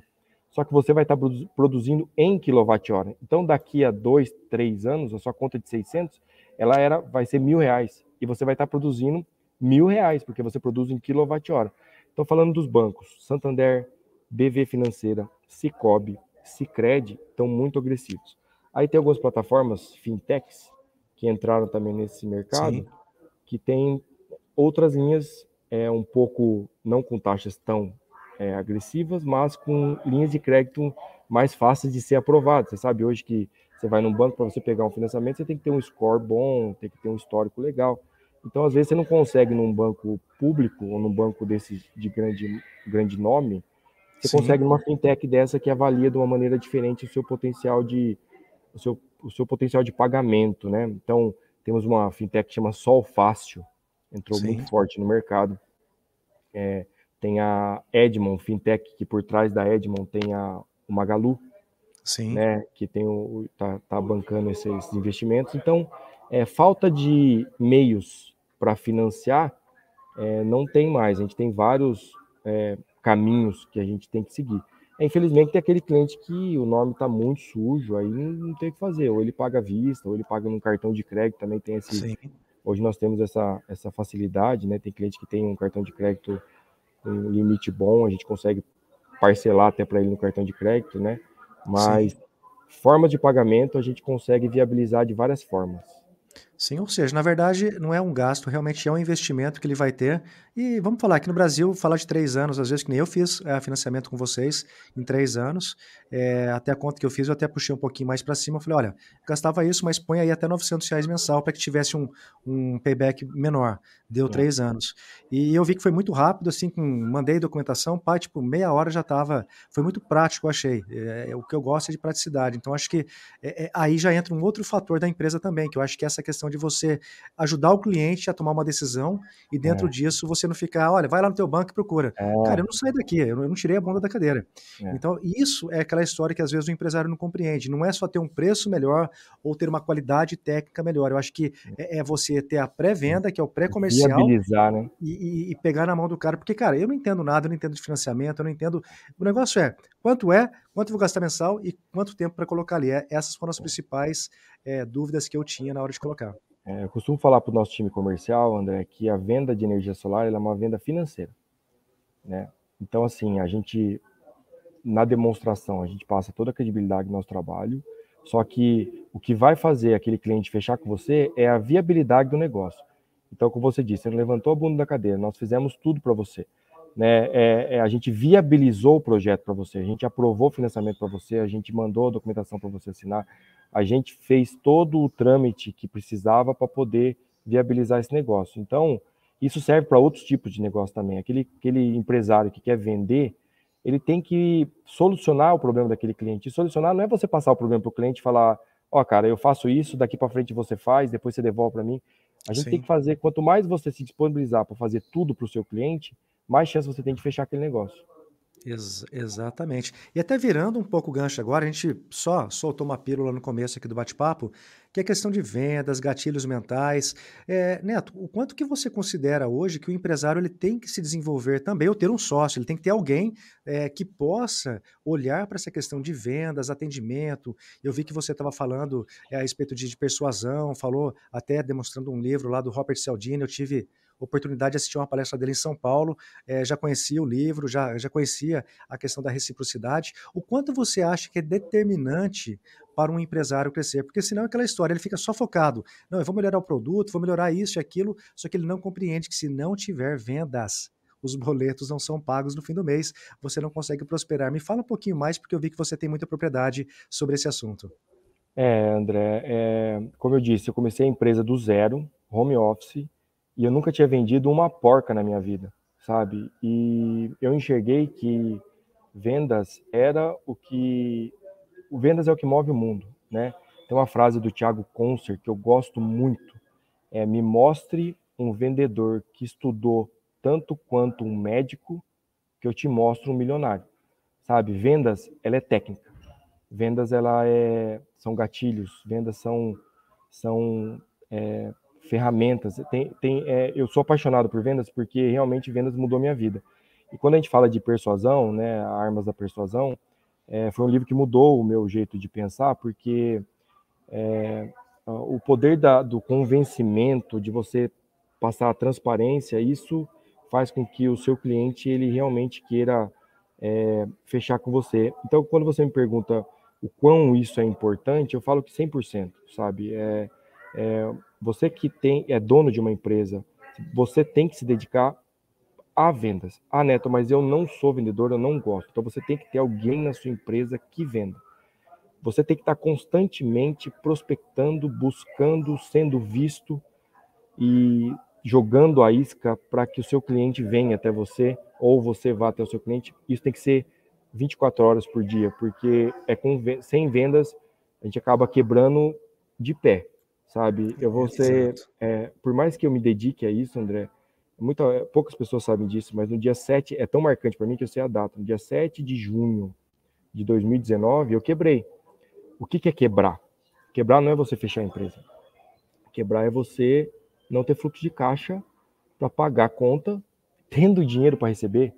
só que você vai estar produzindo em quilowatt-hora. Então, daqui a dois, três anos, a sua conta de 600, ela era, vai ser mil reais. E você vai estar produzindo mil reais, porque você produz em quilowatt-hora. Então, falando dos bancos, Santander, BV Financeira, Cicobi, Cicred, estão muito agressivos. Aí tem algumas plataformas, fintechs, que entraram também nesse mercado, Sim. que tem outras linhas é, um pouco, não com taxas tão é, agressivas, mas com linhas de crédito mais fáceis de ser aprovadas. Você sabe hoje que você vai num banco para você pegar um financiamento, você tem que ter um score bom, tem que ter um histórico legal. Então, às vezes, você não consegue num banco público ou num banco desse de grande, grande nome, você Sim. consegue numa fintech dessa que avalia de uma maneira diferente o seu potencial de o seu, o seu potencial de pagamento, né? Então, temos uma fintech que chama Sol Fácil, entrou Sim. muito forte no mercado. É, tem a Edmond Fintech, que por trás da Edmond tem a, o Magalu, Sim. Né, que tem o, tá, tá bancando esses investimentos. Então, é, falta de meios para financiar é, não tem mais. A gente tem vários é, caminhos que a gente tem que seguir. É, infelizmente, tem aquele cliente que o nome está muito sujo, aí não, não, tem o que fazer. Ou ele paga à vista, ou ele paga num cartão de crédito, também tem esse. Sim. Hoje nós temos essa, essa facilidade, né? Tem cliente que tem um cartão de crédito um limite bom, a gente consegue parcelar até para ele no cartão de crédito, né? Mas Sim. formas de pagamento a gente consegue viabilizar de várias formas. Sim, ou seja, na verdade, não é um gasto, realmente é um investimento que ele vai ter E vamos falar aqui no Brasil, falar de três anos, às vezes que nem eu fiz é, financiamento com vocês em três anos, é, até a conta que eu fiz eu até puxei um pouquinho mais para cima, eu falei, olha, gastava isso, mas põe aí até 900 reais mensal para que tivesse um, um payback menor, deu é. três anos. E eu vi que foi muito rápido, assim, com, mandei documentação, pai, tipo, meia hora já estava, foi muito prático, eu achei, é, é, o que eu gosto é de praticidade, então acho que é, é, aí já entra um outro fator da empresa também, que eu acho que essa questão de você ajudar o cliente a tomar uma decisão e dentro disso você você não ficar, olha, vai lá no teu banco e procura. É. Cara, eu não saio daqui, eu não tirei a bunda da cadeira. É. Então, isso é aquela história que às vezes o empresário não compreende. Não é só ter um preço melhor ou ter uma qualidade técnica melhor. Eu acho que é, é você ter a pré-venda, que é o pré-comercial. Viabilizar, né? E, e, pegar na mão do cara. Porque, cara, eu não entendo nada, eu não entendo de financiamento, eu não entendo. O negócio é quanto é, quanto eu vou gastar mensal e quanto tempo para colocar ali. É, essas foram as principais é, dúvidas que eu tinha na hora de colocar. É, eu costumo falar para o nosso time comercial, André, que a venda de energia solar é uma venda financeira. Né? Então, assim, a gente, na demonstração, a gente passa toda a credibilidade do nosso trabalho, só que o que vai fazer aquele cliente fechar com você é a viabilidade do negócio. Então, como você disse, você levantou a bunda da cadeira, nós fizemos tudo para você. Né? É, é, a gente viabilizou o projeto para você, a gente aprovou o financiamento para você, a gente mandou a documentação para você assinar, a gente fez todo o trâmite que precisava para poder viabilizar esse negócio. Então, isso serve para outros tipos de negócio também. Aquele, aquele empresário que quer vender, ele tem que solucionar o problema daquele cliente. E solucionar não é você passar o problema para o cliente e falar, ó, oh, cara, eu faço isso, daqui para frente você faz, depois você devolve para mim. A gente Sim. tem que fazer, quanto mais você se disponibilizar para fazer tudo para o seu cliente, mais chance você tem de fechar aquele negócio. Ex exatamente. E até virando um pouco o gancho agora, a gente só soltou uma pílula no começo aqui do bate-papo, que é a questão de vendas, gatilhos mentais. É, Neto, o quanto que você considera hoje que o empresário ele tem que se desenvolver também, ou ter um sócio, ele tem que ter alguém é, que possa olhar para essa questão de vendas, atendimento. Eu vi que você estava falando é, a respeito de, de persuasão, falou até demonstrando um livro lá do Robert Cialdini, eu tive oportunidade de assistir uma palestra dele em São Paulo, é, já conhecia o livro, já, já conhecia a questão da reciprocidade. O quanto você acha que é determinante para um empresário crescer? Porque senão é aquela história, ele fica só focado. Não, eu vou melhorar o produto, vou melhorar isso e aquilo, só que ele não compreende que se não tiver vendas, os boletos não são pagos no fim do mês, você não consegue prosperar. Me fala um pouquinho mais, porque eu vi que você tem muita propriedade sobre esse assunto. É, André, é, como eu disse, eu comecei a empresa do zero, home office, e eu nunca tinha vendido uma porca na minha vida, sabe? E eu enxerguei que vendas era o que o vendas é o que move o mundo, né? Tem uma frase do Thiago Concer que eu gosto muito, é me mostre um vendedor que estudou tanto quanto um médico que eu te mostro um milionário. Sabe? Vendas, ela é técnica. Vendas ela é são gatilhos, vendas são são é, ferramentas. Tem, tem, é, eu sou apaixonado por vendas porque realmente vendas mudou minha vida. E quando a gente fala de persuasão, né, armas da persuasão, é, foi um livro que mudou o meu jeito de pensar, porque é, o poder da, do convencimento, de você passar a transparência, isso faz com que o seu cliente ele realmente queira é, fechar com você. Então, quando você me pergunta o quão isso é importante, eu falo que 100%, sabe? É, é, você que tem é dono de uma empresa, você tem que se dedicar a vendas. Ah, Neto, mas eu não sou vendedor, eu não gosto. Então você tem que ter alguém na sua empresa que venda. Você tem que estar constantemente prospectando, buscando, sendo visto e jogando a isca para que o seu cliente venha até você ou você vá até o seu cliente. Isso tem que ser 24 horas por dia, porque é com, sem vendas a gente acaba quebrando de pé sabe? Eu vou ser, é, por mais que eu me dedique a isso, André, muita, poucas pessoas sabem disso, mas no dia 7, é tão marcante para mim que eu sei a data, no dia 7 de junho de 2019, eu quebrei. O que, que é quebrar? Quebrar não é você fechar a empresa. Quebrar é você não ter fluxo de caixa para pagar a conta, tendo dinheiro para receber,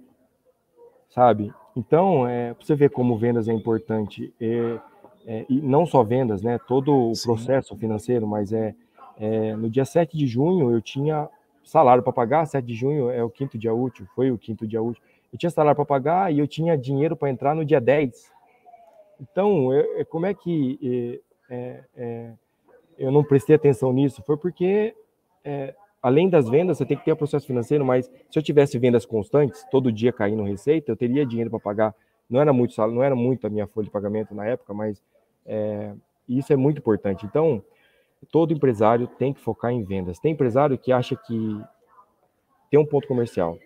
sabe? Então, é, você ver como vendas é importante. É, é, e não só vendas, né? Todo o Sim. processo financeiro, mas é, é, no dia 7 de junho eu tinha salário para pagar, 7 de junho é o quinto dia útil, foi o quinto dia útil. Eu tinha salário para pagar e eu tinha dinheiro para entrar no dia 10. Então, eu, é, como é que é, é, eu não prestei atenção nisso? Foi porque é, além das vendas, você tem que ter o processo financeiro, mas se eu tivesse vendas constantes, todo dia caindo receita, eu teria dinheiro para pagar. Não era muito não era muito a minha folha de pagamento na época, mas é, isso é muito importante. Então, todo empresário tem que focar em vendas. Tem empresário que acha que tem um ponto comercial,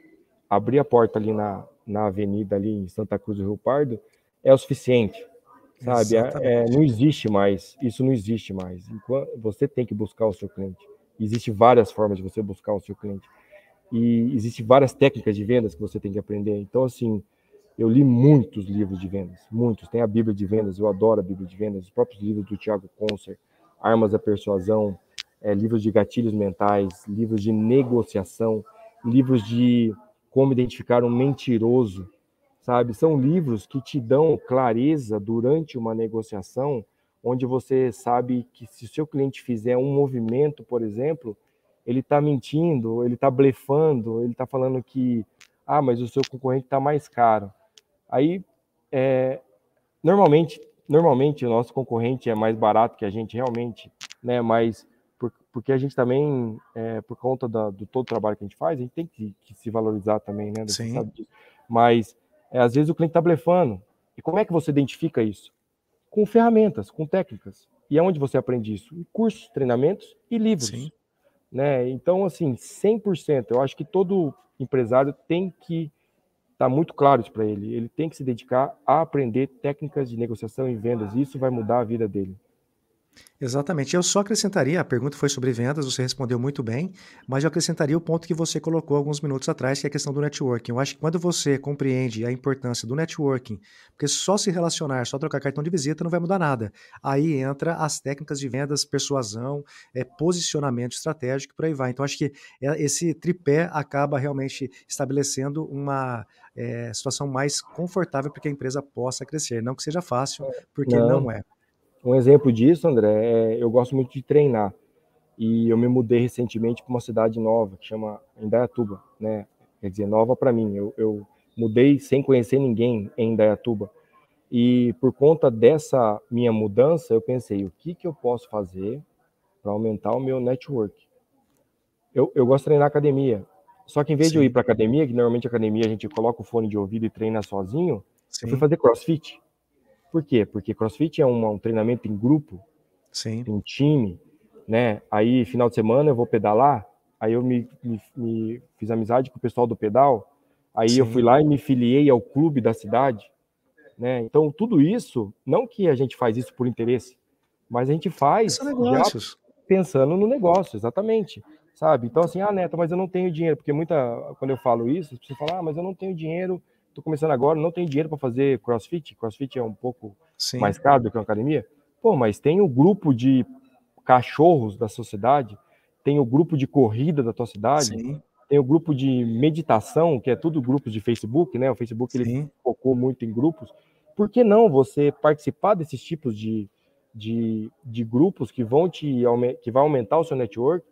abrir a porta ali na, na avenida ali em Santa Cruz do Rio Pardo é o suficiente, sabe? É, é, não existe mais, isso não existe mais. Você tem que buscar o seu cliente. Existem várias formas de você buscar o seu cliente. E existem várias técnicas de vendas que você tem que aprender. Então, assim, eu li muitos livros de vendas, muitos. Tem a Bíblia de Vendas, eu adoro a Bíblia de Vendas, os próprios livros do Tiago Concer, Armas da Persuasão, é, livros de gatilhos mentais, livros de negociação, livros de como identificar um mentiroso, sabe? São livros que te dão clareza durante uma negociação onde você sabe que se o seu cliente fizer um movimento, por exemplo, ele está mentindo, ele está blefando, ele está falando que, ah, mas o seu concorrente está mais caro. Aí, é, normalmente, normalmente o nosso concorrente é mais barato que a gente realmente, né? Mas por, porque a gente também, é, por conta da, do todo o trabalho que a gente faz, a gente tem que, que se valorizar também, né? Sim. Mas é, às vezes o cliente está blefando. E como é que você identifica isso? com ferramentas, com técnicas. E aonde você aprende isso? Em cursos, treinamentos e livros. Sim. Né? Então, assim, 100%. Eu acho que todo empresário tem que estar tá muito claro isso para ele. Ele tem que se dedicar a aprender técnicas de negociação e vendas. Isso vai mudar a vida dele. Exatamente. Eu só acrescentaria, a pergunta foi sobre vendas, você respondeu muito bem, mas eu acrescentaria o ponto que você colocou alguns minutos atrás, que é a questão do networking. Eu acho que quando você compreende a importância do networking, porque só se relacionar, só trocar cartão de visita não vai mudar nada. Aí entra as técnicas de vendas, persuasão, é, posicionamento estratégico, por aí vai. Então acho que é, esse tripé acaba realmente estabelecendo uma é, situação mais confortável para que a empresa possa crescer. Não que seja fácil, porque não, não é. Um exemplo disso, André, é, eu gosto muito de treinar. E eu me mudei recentemente para uma cidade nova, que chama Indaiatuba, né? Quer dizer, nova para mim. Eu, eu mudei sem conhecer ninguém em Indaiatuba. E por conta dessa minha mudança, eu pensei, o que, que eu posso fazer para aumentar o meu network? Eu, eu gosto de treinar academia. Só que em vez Sim. de eu ir para academia, que normalmente academia a gente coloca o fone de ouvido e treina sozinho, Sim. eu fui fazer crossfit. Por quê? Porque CrossFit é um, um treinamento em grupo, Sim. em time, né? Aí, final de semana, eu vou pedalar, aí eu me, me, me fiz amizade com o pessoal do pedal, aí Sim. eu fui lá e me filiei ao clube da cidade, né? Então, tudo isso, não que a gente faz isso por interesse, mas a gente faz pensando no negócio, exatamente. Sabe? Então, assim, ah, Neto, mas eu não tenho dinheiro, porque muita, quando eu falo isso, as pessoas falam, ah, mas eu não tenho dinheiro tô começando agora, não tenho dinheiro para fazer crossfit. Crossfit é um pouco Sim. mais caro do que uma academia. Pô, mas tem o grupo de cachorros da sociedade, tem o grupo de corrida da tua cidade, Sim. tem o grupo de meditação, que é tudo grupos de Facebook, né? O Facebook ele focou muito em grupos. Por que não você participar desses tipos de, de, de grupos que vão te que vai aumentar o seu network,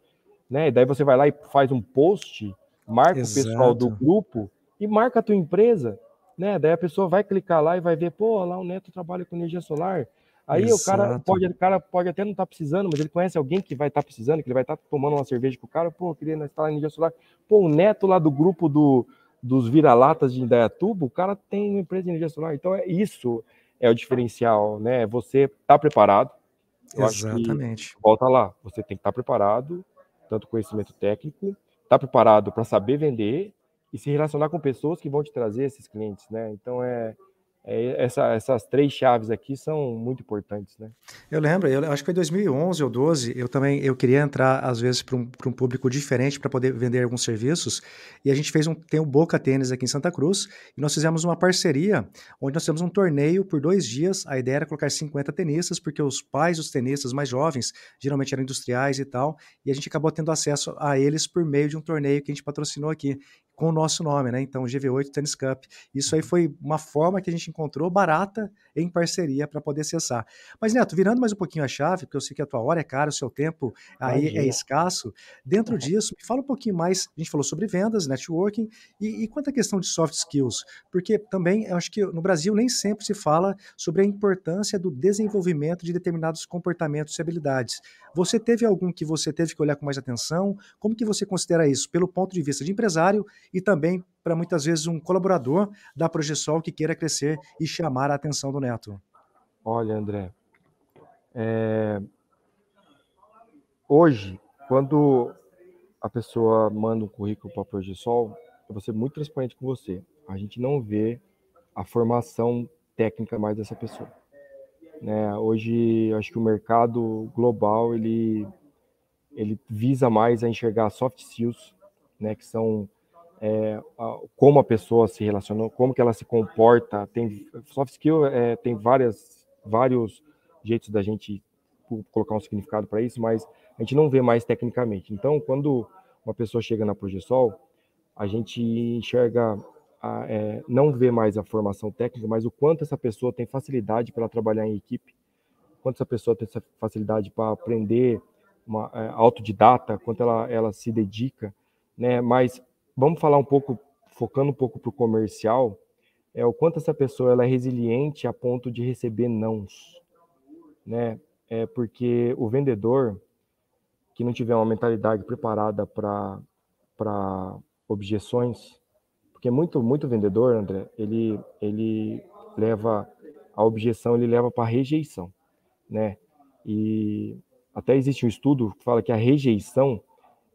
né? E daí você vai lá e faz um post, marca Exato. o pessoal do grupo e marca a tua empresa, né? Daí a pessoa vai clicar lá e vai ver, pô, lá o Neto trabalha com energia solar. Aí Exato. o cara pode, o cara pode até não estar tá precisando, mas ele conhece alguém que vai estar tá precisando, que ele vai estar tá tomando uma cerveja com o cara, pô, queria instalar energia solar. Pô, o Neto lá do grupo do, dos vira-latas de Indaiatuba, o cara tem uma empresa de energia solar. Então é isso é o diferencial, né? Você tá preparado. Eu Exatamente. volta lá, você tem que estar tá preparado, tanto conhecimento técnico, tá preparado para saber vender e se relacionar com pessoas que vão te trazer esses clientes, né? Então é, é, essa, essas três chaves aqui são muito importantes, né? Eu lembro, eu acho que foi 2011 ou 12, eu também eu queria entrar às vezes para um, um público diferente para poder vender alguns serviços e a gente fez um tem o Boca Tênis aqui em Santa Cruz e nós fizemos uma parceria onde nós fizemos um torneio por dois dias. A ideia era colocar 50 tenistas porque os pais dos tenistas mais jovens geralmente eram industriais e tal e a gente acabou tendo acesso a eles por meio de um torneio que a gente patrocinou aqui. Com o nosso nome, né? Então, GV8 Tennis Cup. Isso aí foi uma forma que a gente encontrou barata em parceria para poder acessar. Mas, Neto, virando mais um pouquinho a chave, porque eu sei que a tua hora é cara, o seu tempo aí é escasso. Dentro uhum. disso, me fala um pouquinho mais. A gente falou sobre vendas, networking e, e quanto à questão de soft skills, porque também eu acho que no Brasil nem sempre se fala sobre a importância do desenvolvimento de determinados comportamentos e habilidades. Você teve algum que você teve que olhar com mais atenção? Como que você considera isso, pelo ponto de vista de empresário e também para muitas vezes um colaborador da Progesol que queira crescer e chamar a atenção do Neto? Olha, André, é... hoje, quando a pessoa manda um currículo para a Progesol, eu vou ser muito transparente com você. A gente não vê a formação técnica mais dessa pessoa. Né? Hoje, acho que o mercado global ele ele visa mais a enxergar soft skills, né, que são é, como a pessoa se relaciona, como que ela se comporta. Tem soft skill é, tem várias vários jeitos da gente colocar um significado para isso, mas a gente não vê mais tecnicamente. Então, quando uma pessoa chega na Progesol, a gente enxerga a, é, não vê mais a formação técnica, mas o quanto essa pessoa tem facilidade para trabalhar em equipe, quanto essa pessoa tem essa facilidade para aprender uma é, autodidata, quanto ela, ela se dedica, né? Mas vamos falar um pouco, focando um pouco para o comercial, é o quanto essa pessoa ela é resiliente a ponto de receber nãos, né? É porque o vendedor que não tiver uma mentalidade preparada para para objeções, porque muito muito vendedor, André, ele ele leva a objeção, ele leva para rejeição, né? E até existe um estudo que fala que a rejeição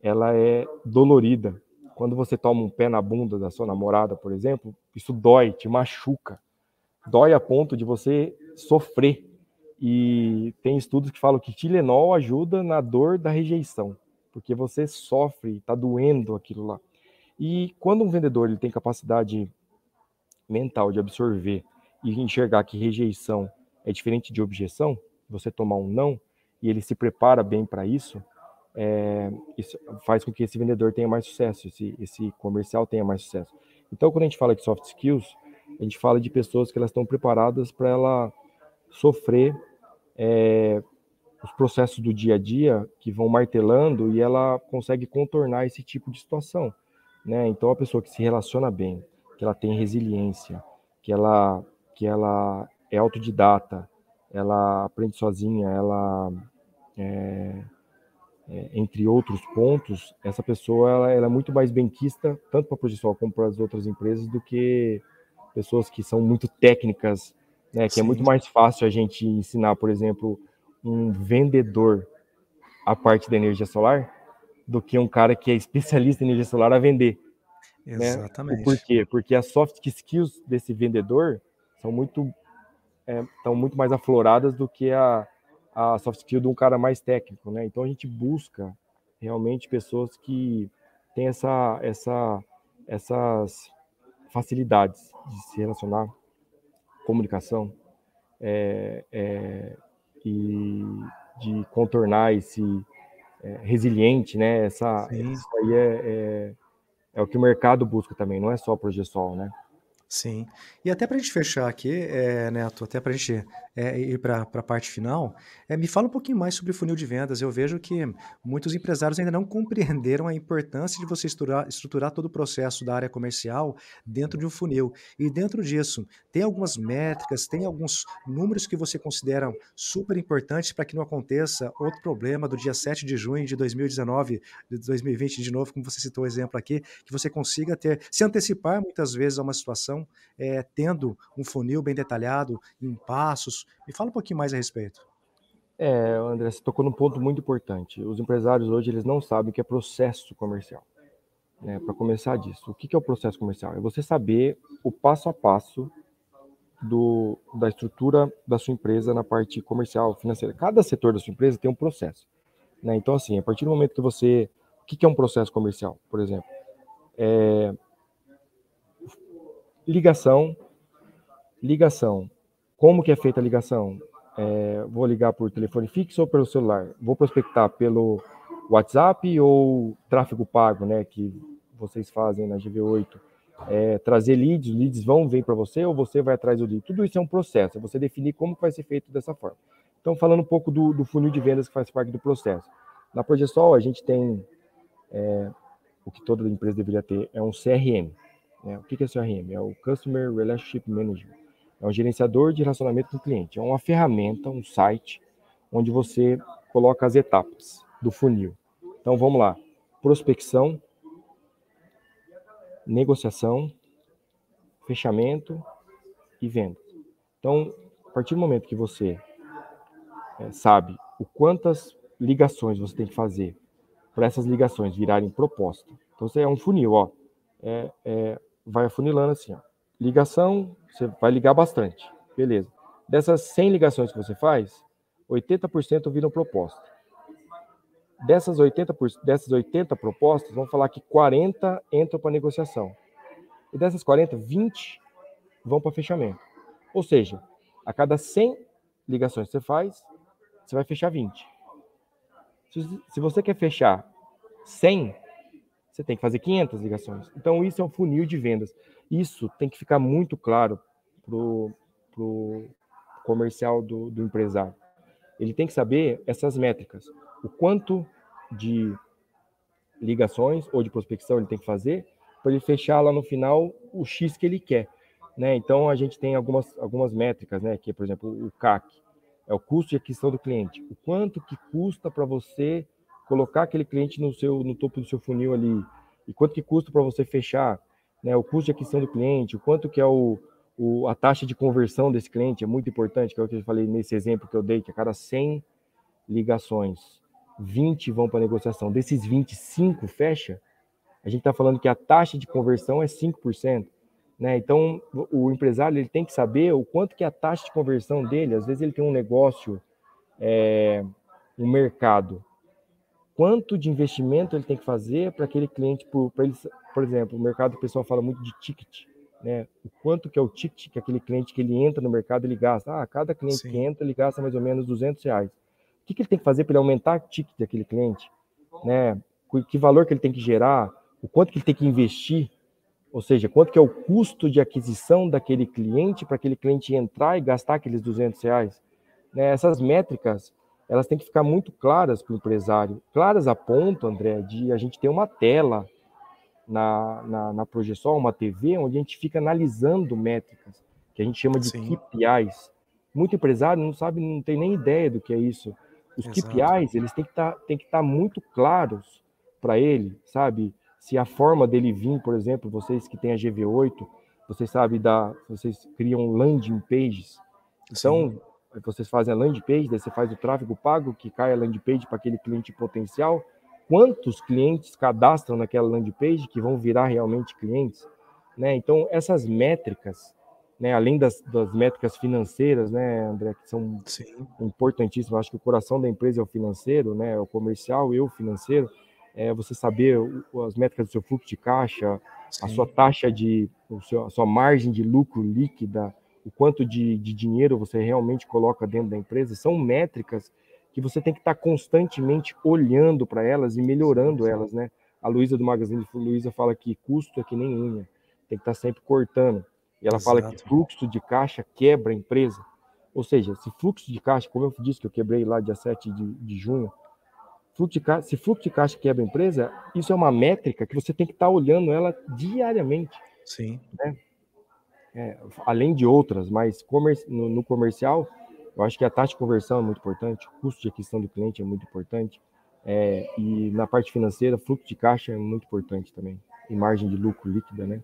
ela é dolorida. Quando você toma um pé na bunda da sua namorada, por exemplo, isso dói, te machuca. Dói a ponto de você sofrer. E tem estudos que falam que Tilenol ajuda na dor da rejeição, porque você sofre, está doendo aquilo lá. E quando um vendedor ele tem capacidade mental de absorver e enxergar que rejeição é diferente de objeção, você tomar um não, e ele se prepara bem para isso, é, isso faz com que esse vendedor tenha mais sucesso, esse, esse comercial tenha mais sucesso. Então, quando a gente fala de soft skills, a gente fala de pessoas que elas estão preparadas para ela sofrer é, os processos do dia a dia que vão martelando e ela consegue contornar esse tipo de situação, né? Então, a pessoa que se relaciona bem, que ela tem resiliência, que ela que ela é autodidata, ela aprende sozinha, ela é, é, entre outros pontos, essa pessoa ela, ela é muito mais benquista, tanto para a Projeção como para as outras empresas, do que pessoas que são muito técnicas, né, que Sim. é muito mais fácil a gente ensinar, por exemplo, um vendedor a parte da energia solar do que um cara que é especialista em energia solar a vender. Né? Exatamente. Né? Por quê? Porque as soft skills desse vendedor são muito estão é, muito mais afloradas do que a, a soft skill de um cara mais técnico, né? Então a gente busca realmente pessoas que têm essa, essa, essas facilidades de se relacionar, comunicação é, é, e de contornar esse é, resiliente, né? Essa, isso aí é, é, é, o que o mercado busca também, não é só projeção, né? Sim. E até para a gente fechar aqui, é, Neto, até para a gente é, ir para a parte final, é, me fala um pouquinho mais sobre o funil de vendas. Eu vejo que muitos empresários ainda não compreenderam a importância de você estruturar, estruturar todo o processo da área comercial dentro de um funil. E dentro disso, tem algumas métricas, tem alguns números que você considera super importantes para que não aconteça outro problema do dia 7 de junho de 2019, de 2020 de novo, como você citou o exemplo aqui, que você consiga ter, se antecipar muitas vezes a uma situação é, tendo um funil bem detalhado, em passos. Me fala um pouquinho mais a respeito. É, André, você tocou num ponto muito importante. Os empresários hoje eles não sabem o que é processo comercial. Né? Para começar disso, o que é o processo comercial? É você saber o passo a passo do, da estrutura da sua empresa na parte comercial, financeira. Cada setor da sua empresa tem um processo. Né? Então, assim, a partir do momento que você. O que é um processo comercial, por exemplo? É, ligação, ligação. Como que é feita a ligação? É, vou ligar por telefone fixo ou pelo celular? Vou prospectar pelo WhatsApp ou tráfego pago, né? Que vocês fazem na GV8, é, trazer leads, leads vão vir para você ou você vai atrás do lead. Tudo isso é um processo, é você definir como vai ser feito dessa forma. Então, falando um pouco do, do funil de vendas que faz parte do processo. Na Progesol, a gente tem é, o que toda empresa deveria ter, é um CRM. Né? O que é CRM? É o Customer Relationship Manager. É um gerenciador de relacionamento com o cliente. É uma ferramenta, um site, onde você coloca as etapas do funil. Então, vamos lá. Prospecção, negociação, fechamento e venda. Então, a partir do momento que você é, sabe o quantas ligações você tem que fazer para essas ligações virarem proposta. Então, você é um funil, ó. É, é, vai afunilando assim, ó. Ligação, você vai ligar bastante. Beleza. Dessas 100 ligações que você faz, 80% viram proposta. Dessas 80, dessas 80 propostas, vamos falar que 40 entram para negociação. E dessas 40, 20 vão para fechamento. Ou seja, a cada 100 ligações que você faz, você vai fechar 20. Se você quer fechar 100, você tem que fazer 500 ligações. Então, isso é um funil de vendas. Isso tem que ficar muito claro para o comercial do, do empresário. Ele tem que saber essas métricas o quanto de ligações ou de prospecção ele tem que fazer para ele fechar lá no final o X que ele quer. Né? Então a gente tem algumas, algumas métricas, né? que por exemplo o CAC, é o custo de aquisição do cliente. O quanto que custa para você colocar aquele cliente no seu no topo do seu funil ali? E quanto que custa para você fechar? Né? O custo de aquisição do cliente, o quanto que é o, o, a taxa de conversão desse cliente é muito importante, que é o que eu falei nesse exemplo que eu dei, que a cada 100 ligações 20 vão para negociação, desses 25 fecha, a gente está falando que a taxa de conversão é 5%. Né? Então, o empresário ele tem que saber o quanto que é a taxa de conversão dele. Às vezes ele tem um negócio, é, um mercado. Quanto de investimento ele tem que fazer para aquele cliente, para ele, por exemplo, o mercado o pessoal fala muito de ticket, né? O quanto que é o ticket que aquele cliente que ele entra no mercado ele gasta? Ah, cada cliente Sim. que entra ele gasta mais ou menos 200 reais que, que ele tem que fazer para ele aumentar o ticket daquele cliente, né? Que valor que ele tem que gerar, o quanto que ele tem que investir, ou seja, quanto que é o custo de aquisição daquele cliente para aquele cliente entrar e gastar aqueles 200 reais. Né? Essas métricas, elas têm que ficar muito claras para o empresário. Claras a ponto, André, de a gente ter uma tela na, na, na projeção, uma TV, onde a gente fica analisando métricas, que a gente chama de Sim. KPIs. Muito empresário não sabe, não tem nem ideia do que é isso. Os Exato. KPIs, eles têm que tá, estar tá muito claros para ele, sabe? Se a forma dele vir, por exemplo, vocês que têm a GV8, vocês sabem da, vocês criam landing pages. Então, Sim. Vocês fazem a landing page, daí você faz o tráfego pago que cai a landing page para aquele cliente potencial. Quantos clientes cadastram naquela landing page que vão virar realmente clientes? Né? Então, essas métricas, né, além das, das, métricas financeiras, né, André, que são Sim. importantíssimas. Acho que o coração da empresa é o financeiro, né, o comercial e o financeiro. É você saber as métricas do seu fluxo de caixa, Sim. a sua taxa de, seu, a sua margem de lucro líquida, o quanto de, de dinheiro você realmente coloca dentro da empresa. São métricas que você tem que estar constantemente olhando para elas e melhorando Sim. elas, né? A Luísa do Magazine Luiza fala que custo é que nem unha, tem que estar sempre cortando. E ela Exato. fala que fluxo de caixa quebra a empresa. Ou seja, se fluxo de caixa, como eu disse que eu quebrei lá dia 7 de, de junho, fluxo de caixa, se fluxo de caixa quebra a empresa, isso é uma métrica que você tem que estar tá olhando ela diariamente. Sim. Né? É, além de outras, mas no, no, comercial, eu acho que a taxa de conversão é muito importante, o custo de aquisição do cliente é muito importante, é, e na parte financeira, fluxo de caixa é muito importante também, e margem de lucro líquida, né?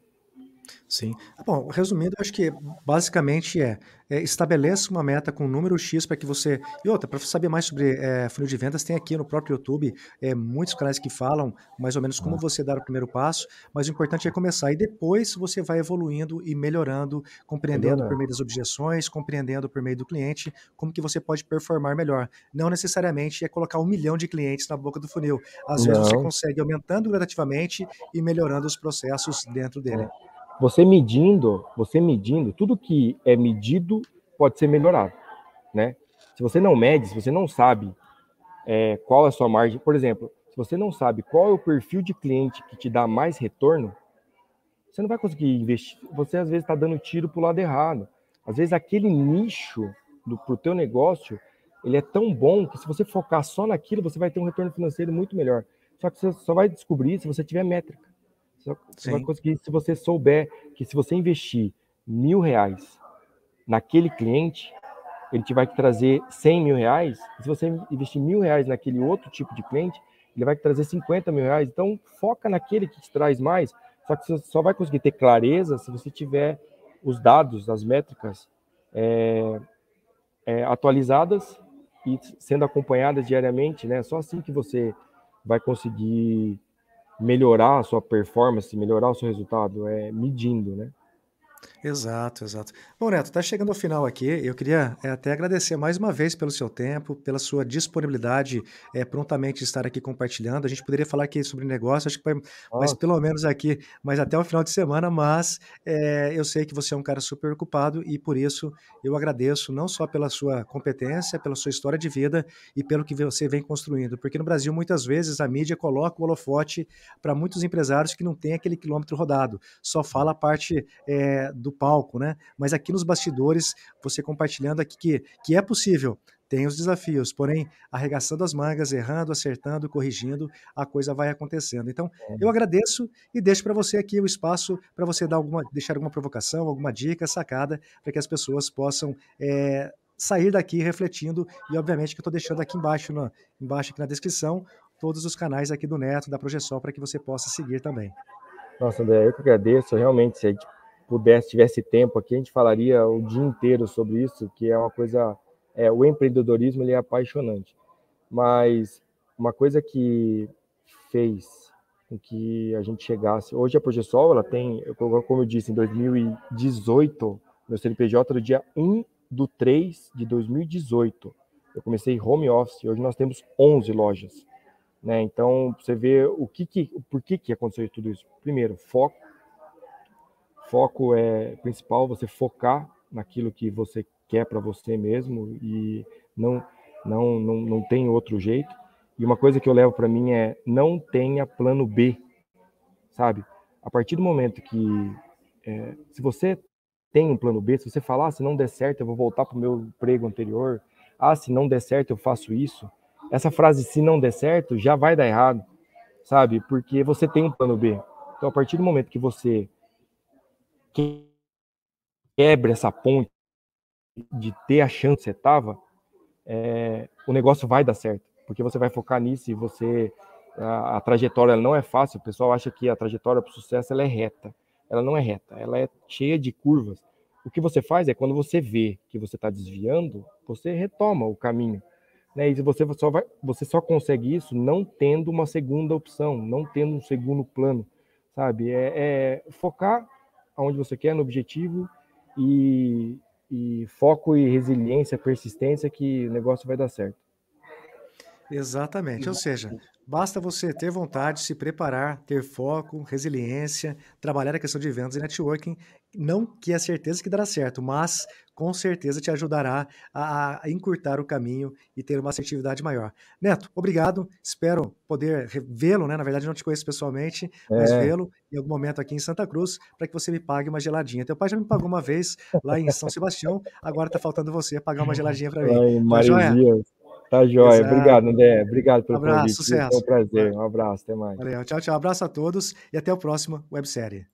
Sim. Bom, resumindo, eu acho que basicamente é, é estabeleça uma meta com um número X para que você. E outra, para saber mais sobre é, funil de vendas, tem aqui no próprio YouTube é, muitos canais que falam mais ou menos como você dar o primeiro passo, mas o importante é começar. E depois você vai evoluindo e melhorando, compreendendo por meio das objeções, compreendendo por meio do cliente, como que você pode performar melhor. Não necessariamente é colocar um milhão de clientes na boca do funil. Às Não. vezes você consegue aumentando gradativamente e melhorando os processos dentro dele. É. Você medindo, você medindo, tudo que é medido pode ser melhorado, né? Se você não mede, se você não sabe é, qual é a sua margem, por exemplo, se você não sabe qual é o perfil de cliente que te dá mais retorno, você não vai conseguir investir. Você às vezes está dando tiro para o lado errado. Às vezes aquele nicho para o teu negócio, ele é tão bom que se você focar só naquilo, você vai ter um retorno financeiro muito melhor. Só que você só vai descobrir se você tiver métrica. Você vai conseguir se você souber que se você investir mil reais naquele cliente, ele te vai trazer 100 mil reais. Se você investir mil reais naquele outro tipo de cliente, ele vai te trazer 50 mil reais. Então, foca naquele que te traz mais. Só que você só vai conseguir ter clareza se você tiver os dados, as métricas é, é, atualizadas e sendo acompanhadas diariamente, né? Só assim que você vai conseguir melhorar a sua performance, melhorar o seu resultado, é medindo, né? Exato, exato. Bom, Neto, está chegando ao final aqui. Eu queria é, até agradecer mais uma vez pelo seu tempo, pela sua disponibilidade, é, prontamente estar aqui compartilhando. A gente poderia falar aqui sobre negócio, acho que vai mais pelo menos aqui, mas até o final de semana. Mas é, eu sei que você é um cara super ocupado e por isso eu agradeço não só pela sua competência, pela sua história de vida e pelo que você vem construindo. Porque no Brasil, muitas vezes, a mídia coloca o holofote para muitos empresários que não têm aquele quilômetro rodado, só fala a parte é, do palco, né? Mas aqui nos bastidores, você compartilhando aqui que, que é possível, tem os desafios, porém, arregaçando as mangas, errando, acertando, corrigindo, a coisa vai acontecendo. Então, é. eu agradeço e deixo para você aqui o espaço para você dar alguma, deixar alguma provocação, alguma dica, sacada, para que as pessoas possam é, sair daqui refletindo. E, obviamente, que eu estou deixando aqui embaixo, no, embaixo aqui na descrição, todos os canais aqui do Neto, da Projeção, para que você possa seguir também. Nossa, André, eu que agradeço. Realmente, se a gente pudesse, tivesse tempo aqui, a gente falaria o dia inteiro sobre isso, que é uma coisa, é, o empreendedorismo ele é apaixonante. Mas uma coisa que fez com que a gente chegasse, hoje a Progesol, ela tem, como eu disse, em 2018, meu CNPJ do dia 1 do 3 de 2018. Eu comecei home office, hoje nós temos 11 lojas. Né? Então, você vê o que, que por que, que aconteceu tudo isso. Primeiro, foco, foco é principal você focar naquilo que você quer para você mesmo e não, não, não, não tem outro jeito. E uma coisa que eu levo para mim é não tenha plano B, sabe? A partir do momento que é, se você tem um plano B, se você falar, ah, se não der certo, eu vou voltar para o meu emprego anterior, ah, se não der certo, eu faço isso. Essa frase, se não der certo, já vai dar errado, sabe? Porque você tem um plano B. Então, a partir do momento que você quebra essa ponte de ter a chance que você é, o negócio vai dar certo, porque você vai focar nisso e você a, a trajetória não é fácil. O pessoal acha que a trajetória para o sucesso ela é reta. Ela não é reta, ela é cheia de curvas. O que você faz é quando você vê que você está desviando, você retoma o caminho. Né? E você só, vai, você só consegue isso não tendo uma segunda opção, não tendo um segundo plano, sabe? É, é focar aonde você quer, no objetivo, e, e foco e resiliência, persistência, que o negócio vai dar certo. Exatamente. Ou seja, basta você ter vontade, se preparar, ter foco, resiliência, trabalhar a questão de vendas e networking. Não que é certeza que dará certo, mas com certeza te ajudará a, encurtar o caminho e ter uma assertividade maior. Neto, obrigado. Espero poder vê-lo, né? Na verdade, não te conheço pessoalmente, mas é. vê-lo em algum momento aqui em Santa Cruz para que você me pague uma geladinha. Teu pai já me pagou uma vez lá em São Sebastião, agora está faltando você pagar uma geladinha para mim. Ai, tá Tá joia. Exato. Obrigado, André. Obrigado pelo abraço, convite. Sucesso. Foi um prazer. Um abraço. Até mais. Valeu. Tchau, tchau. Abraço a todos e até o próximo websérie.